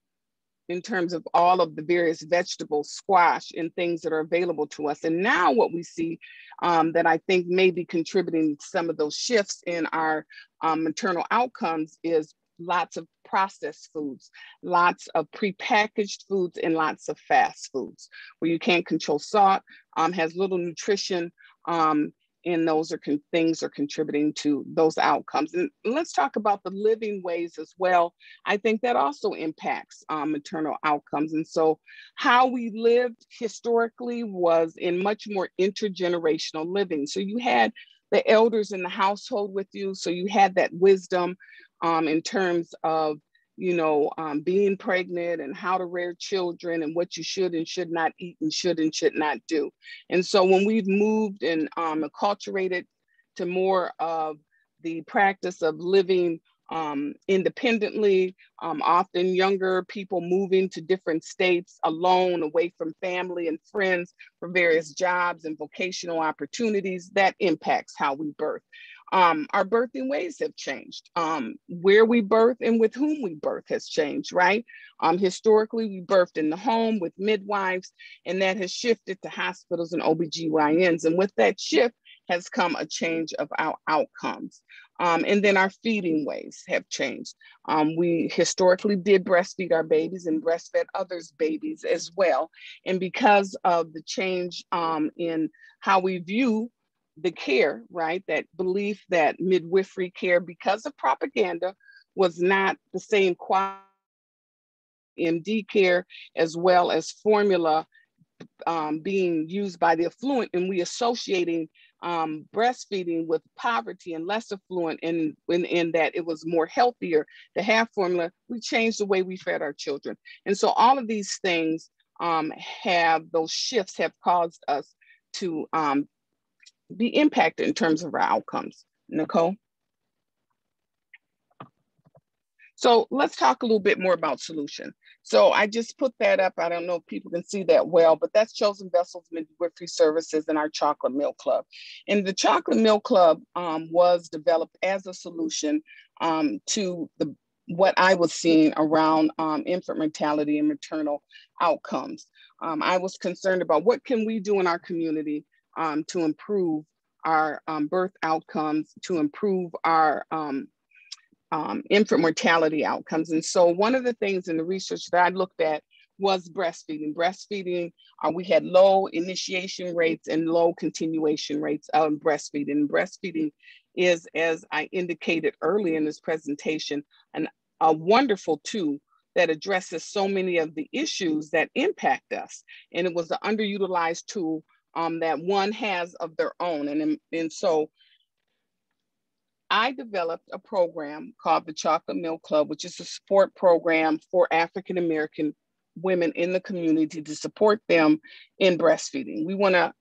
in terms of all of the various vegetables, squash, and things that are available to us. And now what we see um, that I think may be contributing to some of those shifts in our um, maternal outcomes is lots of processed foods, lots of prepackaged foods, and lots of fast foods where you can't control salt, um, has little nutrition, um, and those are things are contributing to those outcomes. And let's talk about the living ways as well. I think that also impacts um, maternal outcomes. And so, how we lived historically was in much more intergenerational living. So you had the elders in the household with you, so you had that wisdom um, in terms of you know um, being pregnant and how to rear children and what you should and should not eat and should and should not do and so when we've moved and um, acculturated to more of the practice of living um, independently, um, often younger people moving to different states alone, away from family and friends for various jobs and vocational opportunities, that impacts how we birth. Um, our birthing ways have changed. Um, where we birth and with whom we birth has changed, right? Um, historically, we birthed in the home with midwives, and that has shifted to hospitals and OBGYNs. And with that shift has come a change of our outcomes. Um, and then our feeding ways have changed. Um, we historically did breastfeed our babies and breastfed others' babies as well. And because of the change um, in how we view the care, right? That belief that midwifery care, because of propaganda, was not the same quality MD care as well as formula um, being used by the affluent, and we associating um, breastfeeding with poverty and less affluent, and in, that it was more healthier to have formula. We changed the way we fed our children, and so all of these things um, have those shifts have caused us to um, be impacted in terms of our outcomes. Nicole? So let's talk a little bit more about solution. So I just put that up. I don't know if people can see that well, but that's Chosen Vessels Midwifery Services and our Chocolate Milk Club. And the Chocolate Milk Club um, was developed as a solution um, to the what I was seeing around um, infant mortality and maternal outcomes. Um, I was concerned about what can we do in our community um, to improve our um, birth outcomes, to improve our um, um, infant mortality outcomes. And so one of the things in the research that I looked at was breastfeeding. Breastfeeding, uh, we had low initiation rates and low continuation rates of breastfeeding. Breastfeeding is, as I indicated early in this presentation, an, a wonderful tool that addresses so many of the issues that impact us. And it was an underutilized tool um, that one has of their own. And, and so I developed a program called the Chocolate Milk Club, which is a support program for African American women in the community to support them in breastfeeding. We want to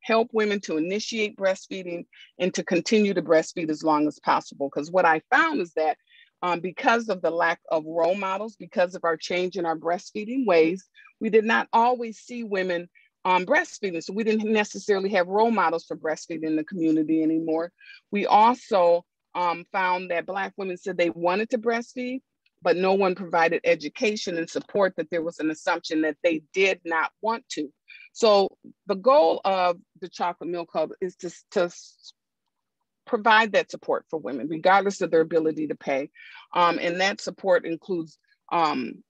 help women to initiate breastfeeding and to continue to breastfeed as long as possible. Because what I found is that um, because of the lack of role models, because of our change in our breastfeeding ways, we did not always see women um, breastfeeding. So we didn't necessarily have role models for breastfeeding in the community anymore. We also um, found that Black women said they wanted to breastfeed, but no one provided education and support that there was an assumption that they did not want to. So the goal of the Chocolate Milk Club is to, to provide that support for women, regardless of their ability to pay. Um, and that support includes um,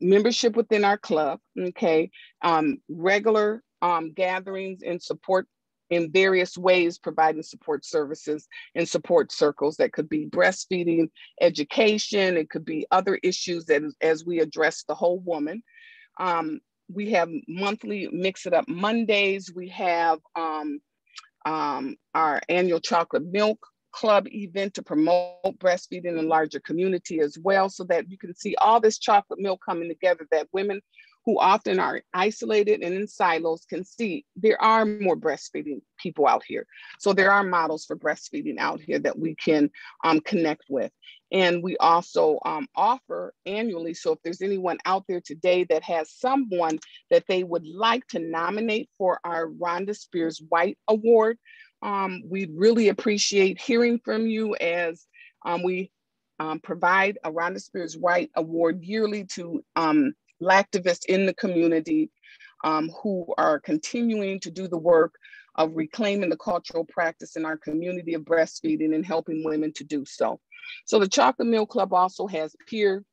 membership within our club, okay, um, regular um, gatherings and support in various ways, providing support services and support circles that could be breastfeeding, education, it could be other issues that as we address the whole woman. Um, we have monthly Mix It Up Mondays. We have um, um, our annual chocolate milk club event to promote breastfeeding in larger community as well, so that you can see all this chocolate milk coming together that women who often are isolated and in silos can see there are more breastfeeding people out here. So there are models for breastfeeding out here that we can um, connect with. And we also um, offer annually. So if there's anyone out there today that has someone that they would like to nominate for our Rhonda Spears White Award, um, we'd really appreciate hearing from you as um, we um, provide a Rhonda Spears White Award yearly to um, activists in the community um, who are continuing to do the work of reclaiming the cultural practice in our community of breastfeeding and helping women to do so. So the Chocolate Milk Club also has peer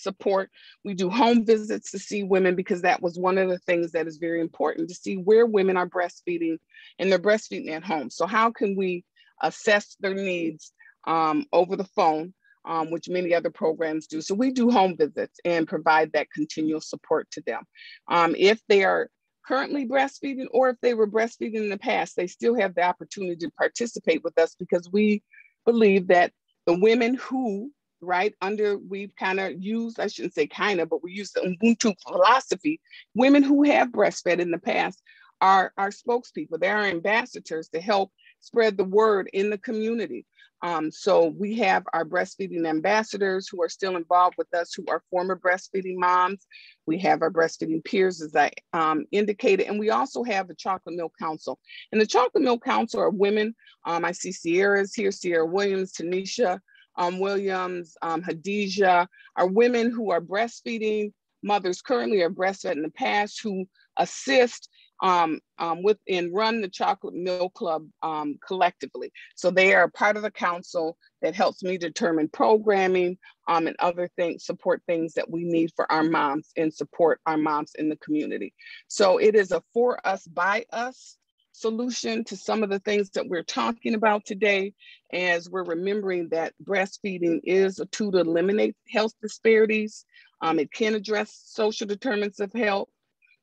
support. We do home visits to see women because that was one of the things that is very important to see where women are breastfeeding and they're breastfeeding at home. So how can we assess their needs um, over the phone, um, which many other programs do. So we do home visits and provide that continual support to them. Um, if they are currently breastfeeding or if they were breastfeeding in the past, they still have the opportunity to participate with us because we believe that the women who right under we've kind of used i shouldn't say kind of but we use the ubuntu philosophy women who have breastfed in the past are our spokespeople they are ambassadors to help spread the word in the community um, so we have our breastfeeding ambassadors who are still involved with us, who are former breastfeeding moms. We have our breastfeeding peers, as I um, indicated, and we also have the Chocolate Milk Council. And the Chocolate Milk Council are women. Um, I see Sierra's here, Sierra Williams, Tanisha um, Williams, um, Hadijah, are women who are breastfeeding mothers currently or breastfed in the past who assist um, um, with and run the Chocolate Milk Club um, collectively. So they are part of the council that helps me determine programming um, and other things, support things that we need for our moms and support our moms in the community. So it is a for us, by us solution to some of the things that we're talking about today as we're remembering that breastfeeding is a tool to eliminate health disparities. Um, it can address social determinants of health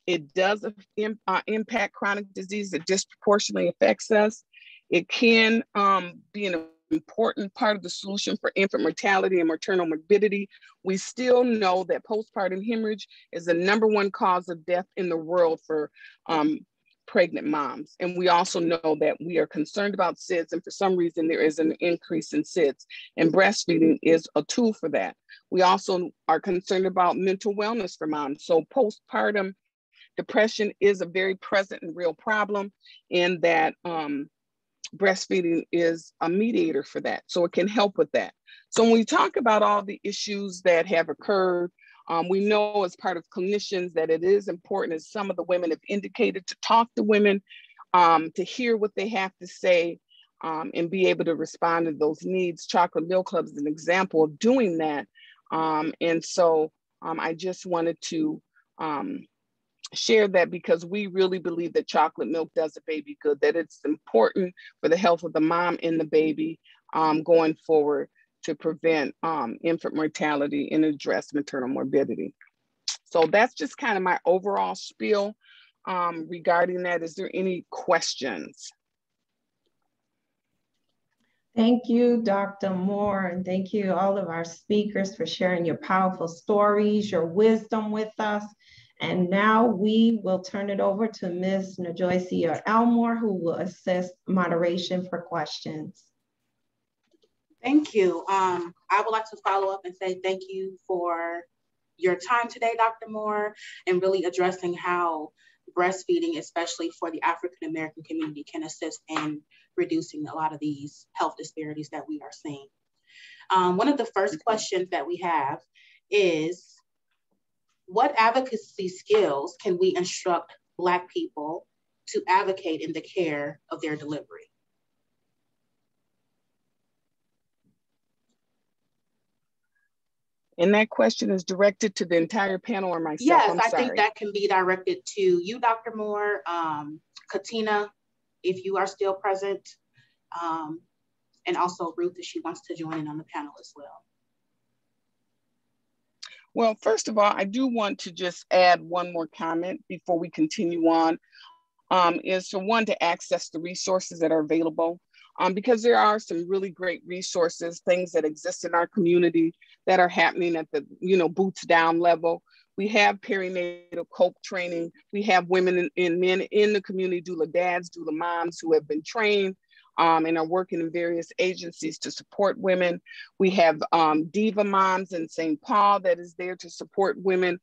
it does uh, impact chronic disease that disproportionately affects us. It can um, be an important part of the solution for infant mortality and maternal morbidity. We still know that postpartum hemorrhage is the number one cause of death in the world for um, pregnant moms. And we also know that we are concerned about SIDS, and for some reason, there is an increase in SIDS, and breastfeeding is a tool for that. We also are concerned about mental wellness for moms. So, postpartum Depression is a very present and real problem and that um, breastfeeding is a mediator for that. So it can help with that. So when we talk about all the issues that have occurred, um, we know as part of clinicians that it is important, as some of the women have indicated, to talk to women, um, to hear what they have to say, um, and be able to respond to those needs. Chocolate Milk Club is an example of doing that. Um, and so um, I just wanted to um, share that because we really believe that chocolate milk does a baby good, that it's important for the health of the mom and the baby going forward to prevent um, infant mortality and address maternal morbidity. So that's just kind of my overall spiel um, regarding that. Is there any questions? Thank you, Dr. Moore, and thank you all of our speakers for sharing your powerful stories, your wisdom with us. And now we will turn it over to Ms. Najoyce Elmore, who will assist moderation for questions. Thank you. Um, I would like to follow up and say thank you for your time today, Dr. Moore, and really addressing how breastfeeding, especially for the African American community, can assist in reducing a lot of these health disparities that we are seeing. Um, one of the first questions that we have is what advocacy skills can we instruct Black people to advocate in the care of their delivery? And that question is directed to the entire panel or myself? Yes, i think that can be directed to you, Dr. Moore, um, Katina, if you are still present, um, and also Ruth if she wants to join in on the panel as well. Well, first of all, I do want to just add one more comment before we continue on. Um, is to one to access the resources that are available um, because there are some really great resources, things that exist in our community that are happening at the you know boots down level. We have perinatal cope training. We have women and men in the community, doula dads, doula moms who have been trained um, and are working in various agencies to support women. We have um, Diva Moms in St. Paul that is there to support women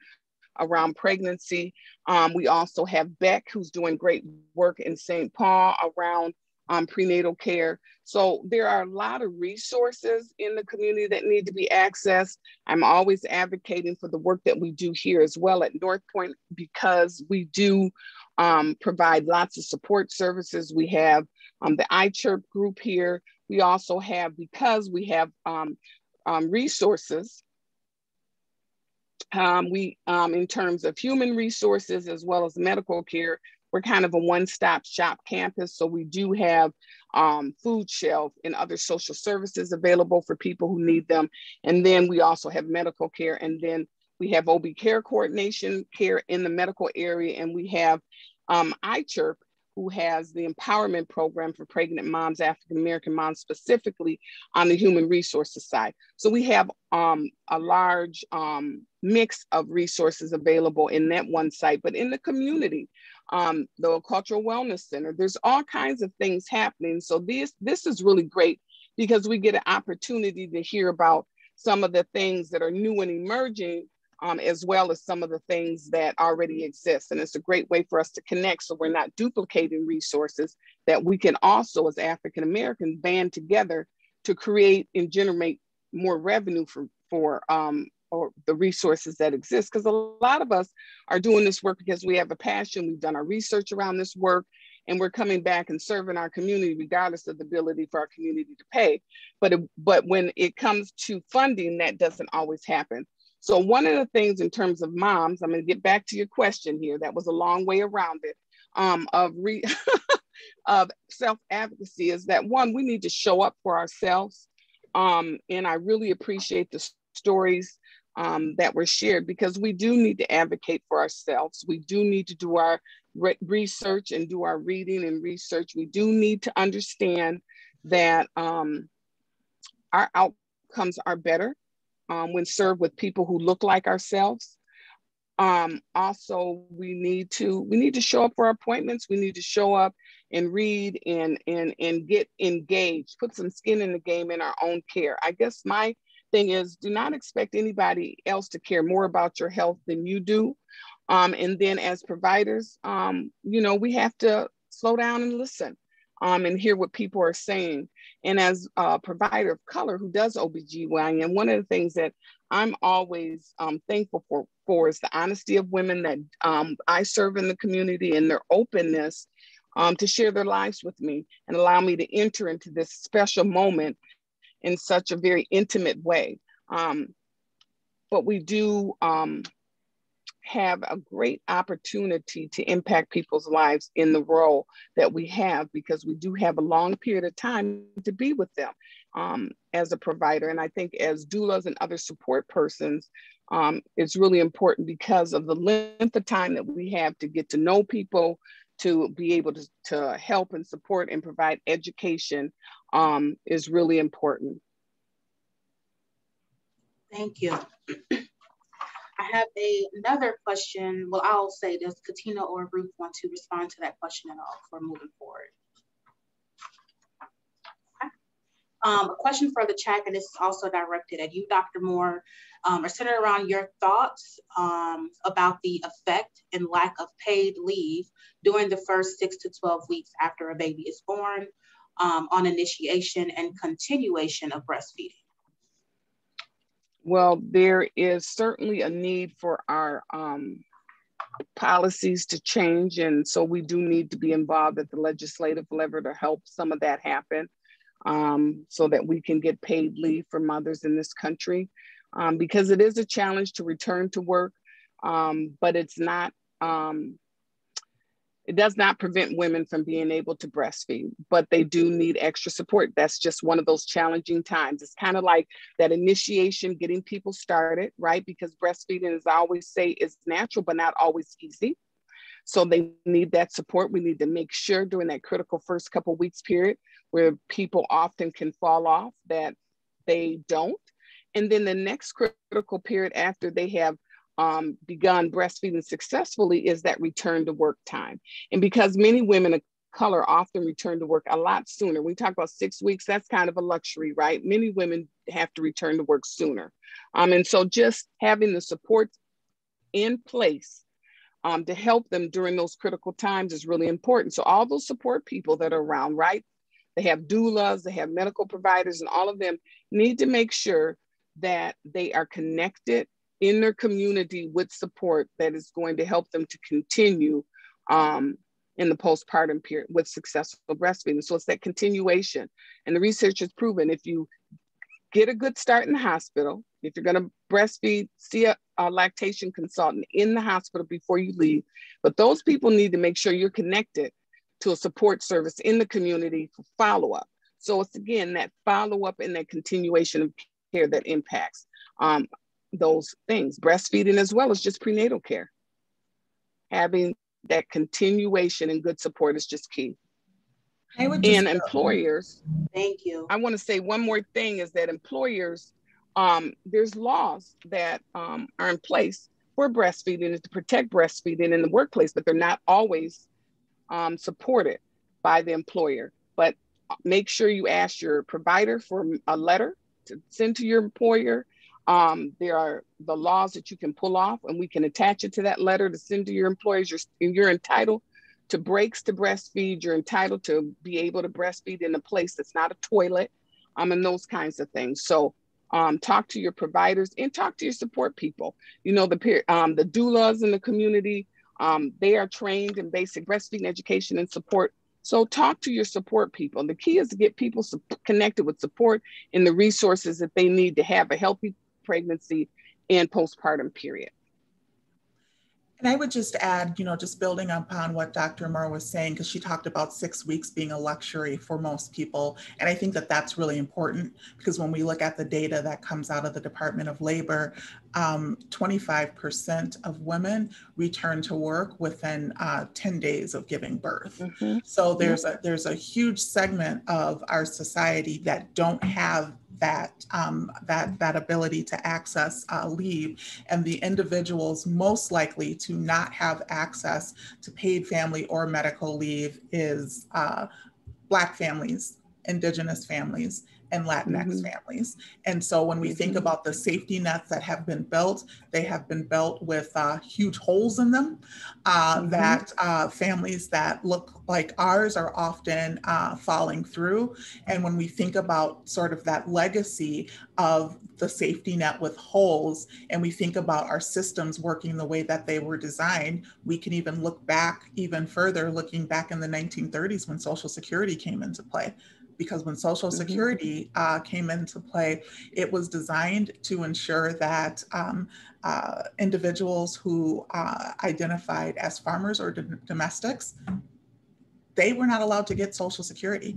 around pregnancy. Um, we also have Beck, who's doing great work in St. Paul around um, prenatal care. So there are a lot of resources in the community that need to be accessed. I'm always advocating for the work that we do here as well at North Point because we do um, provide lots of support services. We have um, the iChirp group here. We also have, because we have um, um, resources, um, we, in terms of human resources as well as medical care, we're kind of a one-stop shop campus. So we do have um, food shelf and other social services available for people who need them. And then we also have medical care. And then we have OB care coordination care in the medical area. And we have um, iChirp, who has the empowerment program for pregnant moms, African American moms specifically on the human resources side. So we have um, a large um, mix of resources available in that one site, but in the community, um, the Cultural Wellness Center, there's all kinds of things happening. So this, this is really great because we get an opportunity to hear about some of the things that are new and emerging um, as well as some of the things that already exist. And it's a great way for us to connect so we're not duplicating resources that we can also, as African Americans, band together to create and generate more revenue for, for um, or the resources that exist. Because a lot of us are doing this work because we have a passion, we've done our research around this work, and we're coming back and serving our community regardless of the ability for our community to pay. But, it, but when it comes to funding, that doesn't always happen. So one of the things in terms of moms, I'm going to get back to your question here. That was a long way around it. Um, of re of self advocacy is that one we need to show up for ourselves, um, and I really appreciate the stories um, that were shared because we do need to advocate for ourselves. We do need to do our re research and do our reading and research. We do need to understand that um, our outcomes are better um, when served with people who look like ourselves. Um, also, we need to we need to show up for appointments. We need to show up and read and and and get engaged. Put some skin in the game in our own care. I guess my thing is, do not expect anybody else to care more about your health than you do. Um, and then as providers, um, you know, we have to slow down and listen um, and hear what people are saying. And as a provider of color who does OBGYN, one of the things that I'm always um, thankful for, for is the honesty of women that um, I serve in the community and their openness um, to share their lives with me and allow me to enter into this special moment in such a very intimate way. Um, but we do um, have a great opportunity to impact people's lives in the role that we have because we do have a long period of time to be with them um, as a provider. And I think as doulas and other support persons, um, it's really important because of the length of time that we have to get to know people, to be able to, to help and support and provide education um, is really important. Thank you. I have a, another question. Well, I'll say, does Katina or Ruth want to respond to that question at all for moving forward? Um, a question for the chat, and this is also directed at you, Dr. Moore, um, are centered around your thoughts um, about the effect and lack of paid leave during the first six to 12 weeks after a baby is born um, on initiation and continuation of breastfeeding. Well, there is certainly a need for our um, policies to change. And so we do need to be involved at the legislative level to help some of that happen um, so that we can get paid leave for mothers in this country. Um, because it is a challenge to return to work, um, but it's not, um, it does not prevent women from being able to breastfeed, but they do need extra support. That's just one of those challenging times. It's kind of like that initiation, getting people started, right? Because breastfeeding, as I always say, is natural, but not always easy. So they need that support. We need to make sure during that critical first couple weeks period where people often can fall off that they don't. And then the next critical period after they have um, begun breastfeeding successfully is that return to work time. And because many women of color often return to work a lot sooner, we talk about six weeks, that's kind of a luxury, right? Many women have to return to work sooner. Um, and so just having the support in place um, to help them during those critical times is really important. So all those support people that are around, right? They have doulas, they have medical providers, and all of them need to make sure that they are connected in their community with support that is going to help them to continue um, in the postpartum period with successful breastfeeding. So it's that continuation. And the research has proven if you get a good start in the hospital, if you're going to breastfeed, see a, a, lactation consultant in the hospital before you leave. But those people need to make sure you're connected to a support service in the community for follow up. So it's again that follow up and that continuation of care that impacts. Um, those things, breastfeeding as well as just prenatal care. Having that continuation and good support is just key. and employers, thank you. I want to say one more thing is that employers, um, there's laws that um, are in place for breastfeeding to protect breastfeeding in the workplace, but they're not always um, supported by the employer. But make sure you ask your provider for a letter to send to your employer um, there are the laws that you can pull off, and we can attach it to that letter to send to your employers. You're, you're entitled to breaks to breastfeed. You're entitled to be able to breastfeed in a place that's not a toilet, um, and those kinds of things. So um, talk to your providers and talk to your support people. You know, the um, the doulas in the community, um, they are trained in basic breastfeeding education and support. So talk to your support people. The key is to get people connected with support and the resources that they need to have a healthy pregnancy and postpartum period. And I would just add, you know, just building upon what Dr. Moore was saying, because she talked about six weeks being a luxury for most people. And I think that that's really important because when we look at the data that comes out of the Department of Labor, um, 25% of women return to work within uh, 10 days of giving birth. Mm-hmm. So there's a there's a huge segment of our society that don't have that um, that that ability to access uh, leave, and the individuals most likely to not have access to paid family or medical leave is uh, Black families, Indigenous families, and Latinx mm-hmm. families. And so when we think mm-hmm. about the safety nets that have been built, they have been built with uh, huge holes in them uh, mm-hmm. that uh, families that look like ours are often uh, falling through. And when we think about sort of that legacy of the safety net with holes, and we think about our systems working the way that they were designed, we can even look back even further, looking back in the 1930s when Social Security came into play because when Social mm-hmm. Security uh, came into play, it was designed to ensure that um, uh, individuals who uh, identified as farmers or domestics, they were not allowed to get Social Security.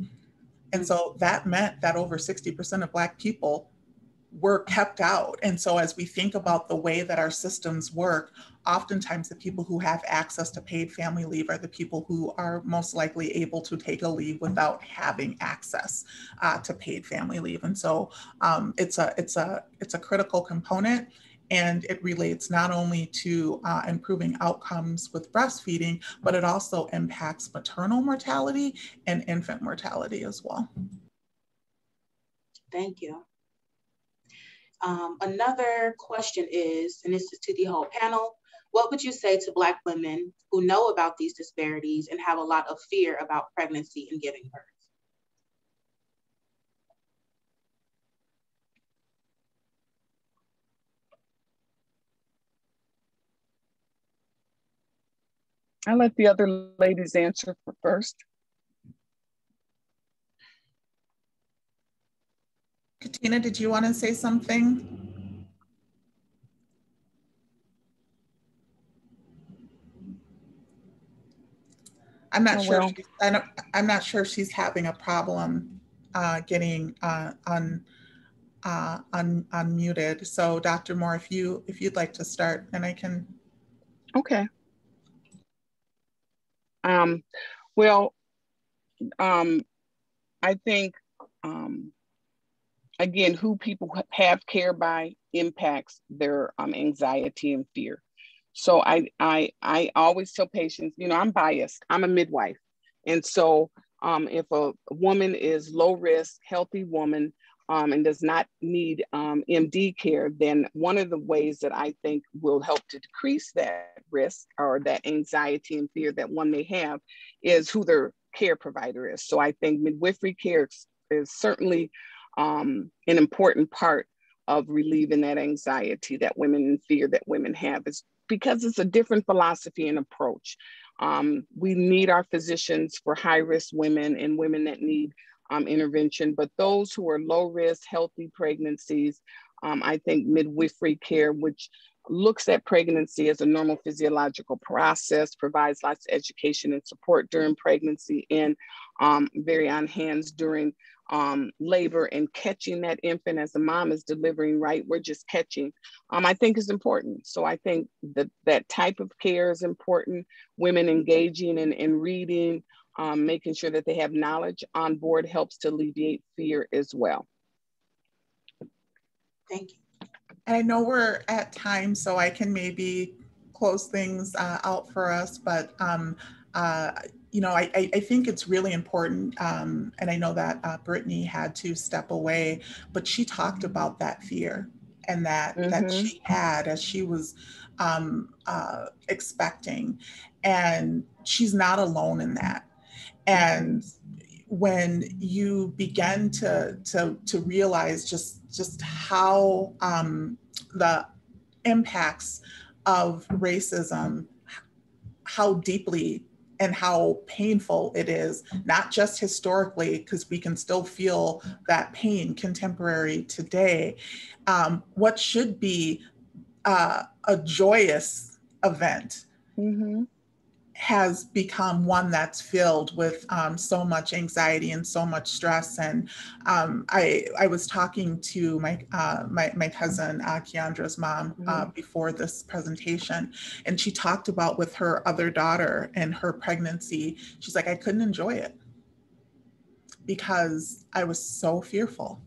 And so that meant that over 60% of Black people were kept out. And so, as we think about the way that our systems work, oftentimes the people who have access to paid family leave are the people who are most likely able to take a leave without having access uh, to paid family leave. And so, um, it's a it's a it's a critical component. And it relates not only to uh, improving outcomes with breastfeeding, but it also impacts maternal mortality and infant mortality as well. Thank you. Um, another question is, and this is to the whole panel, what would you say to Black women who know about these disparities and have a lot of fear about pregnancy and giving birth? I'll let the other ladies answer first. Katina, did you want to say something? I'm not Oh, sure. well. if she's- I don't, I'm not sure if she's having a problem uh, getting uh, un, uh, un, unmuted. So Dr. Moore, if you if you'd like to start, and I can. Okay. Um, well, um, I think, um, again, who people have care by impacts their um, anxiety and fear. So I, I, I always tell patients, you know, I'm biased. I'm a midwife, and so um, if a woman is low risk, healthy woman, um, and does not need um, MD care, then one of the ways that I think will help to decrease that risk or that anxiety and fear that one may have is who their care provider is. So I think midwifery care is, certainly um, an important part of relieving that anxiety that women fear that women have is because it's a different philosophy and approach. Um, we need our physicians for high risk women and women that need um, intervention, but those who are low risk, healthy pregnancies, um, I think midwifery care, which looks at pregnancy as a normal physiological process, provides lots of education and support during pregnancy, and um, very on hands during um, labor and catching that infant as the mom is delivering right. We're just catching, um, I think is important. So I think that that type of care is important. Women engaging and, and reading, um, making sure that they have knowledge on board helps to alleviate fear as well. Thank you. And I know we're at time, so I can maybe close things uh, out for us. But um, uh, you know, I, I, think it's really important, um, and I know that uh, Brittany had to step away, but she talked about that fear and that that Mhm. she had as she was um, uh, expecting, and she's not alone in that. And when you begin to to to realize just just how um, the impacts of racism, how deeply and how painful it is, not just historically, because we can still feel that pain contemporary today. Um, what should be uh, a joyous event Mm-hmm. Has become one that's filled with um, so much anxiety and so much stress. And um, I, I was talking to my uh, my, my cousin uh, Keandria's mom uh, before this presentation, and she talked about with her other daughter and her pregnancy. She's like, I couldn't enjoy it because I was so fearful,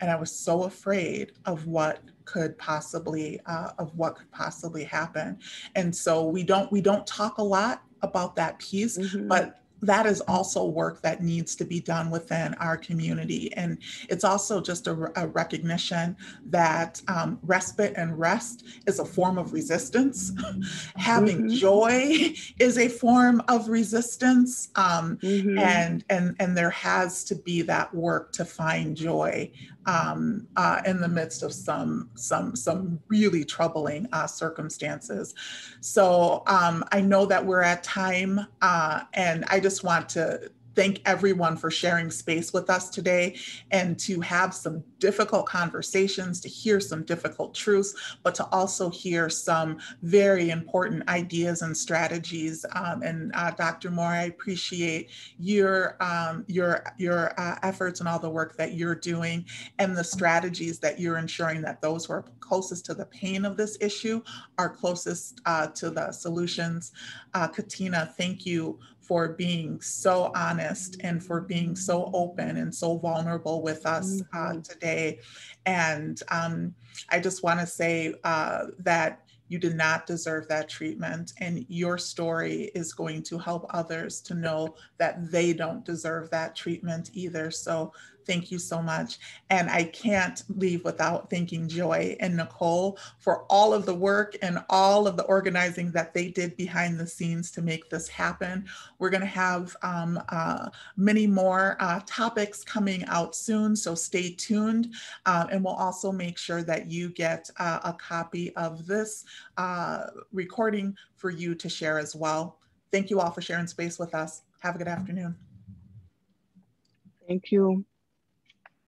and I was so afraid of what could possibly uh, of what could possibly happen and so we don't we don't talk a lot about that piece Mhm. but that is also work that needs to be done within our community and it's also just a, a recognition that um, respite and rest is a form of resistance having Mhm. joy is a form of resistance um, Mhm. and and and there has to be that work to find joy um, uh, in the midst of some some some really troubling uh, circumstances. So um, I know that we're at time, uh, and I just want to thank everyone for sharing space with us today and to have some difficult conversations, to hear some difficult truths, but to also hear some very important ideas and strategies. Um, and uh, Dr. Moore, I appreciate your um, your your uh, efforts and all the work that you're doing and the strategies that you're ensuring that those who are closest to the pain of this issue are closest uh, to the solutions. Uh, Katina, thank you for being so honest and for being so open and so vulnerable with us uh, today. And um, I just want to say uh, that you did not deserve that treatment, and your story is going to help others to know that they don't deserve that treatment either. So, thank you so much. And I can't leave without thanking Joy and Nicole for all of the work and all of the organizing that they did behind the scenes to make this happen. We're going to have um, uh, many more uh, topics coming out soon, so stay tuned. Uh, and we'll also make sure that you get uh, a copy of this uh, recording for you to share as well. Thank you all for sharing space with us. Have a good afternoon. Thank you.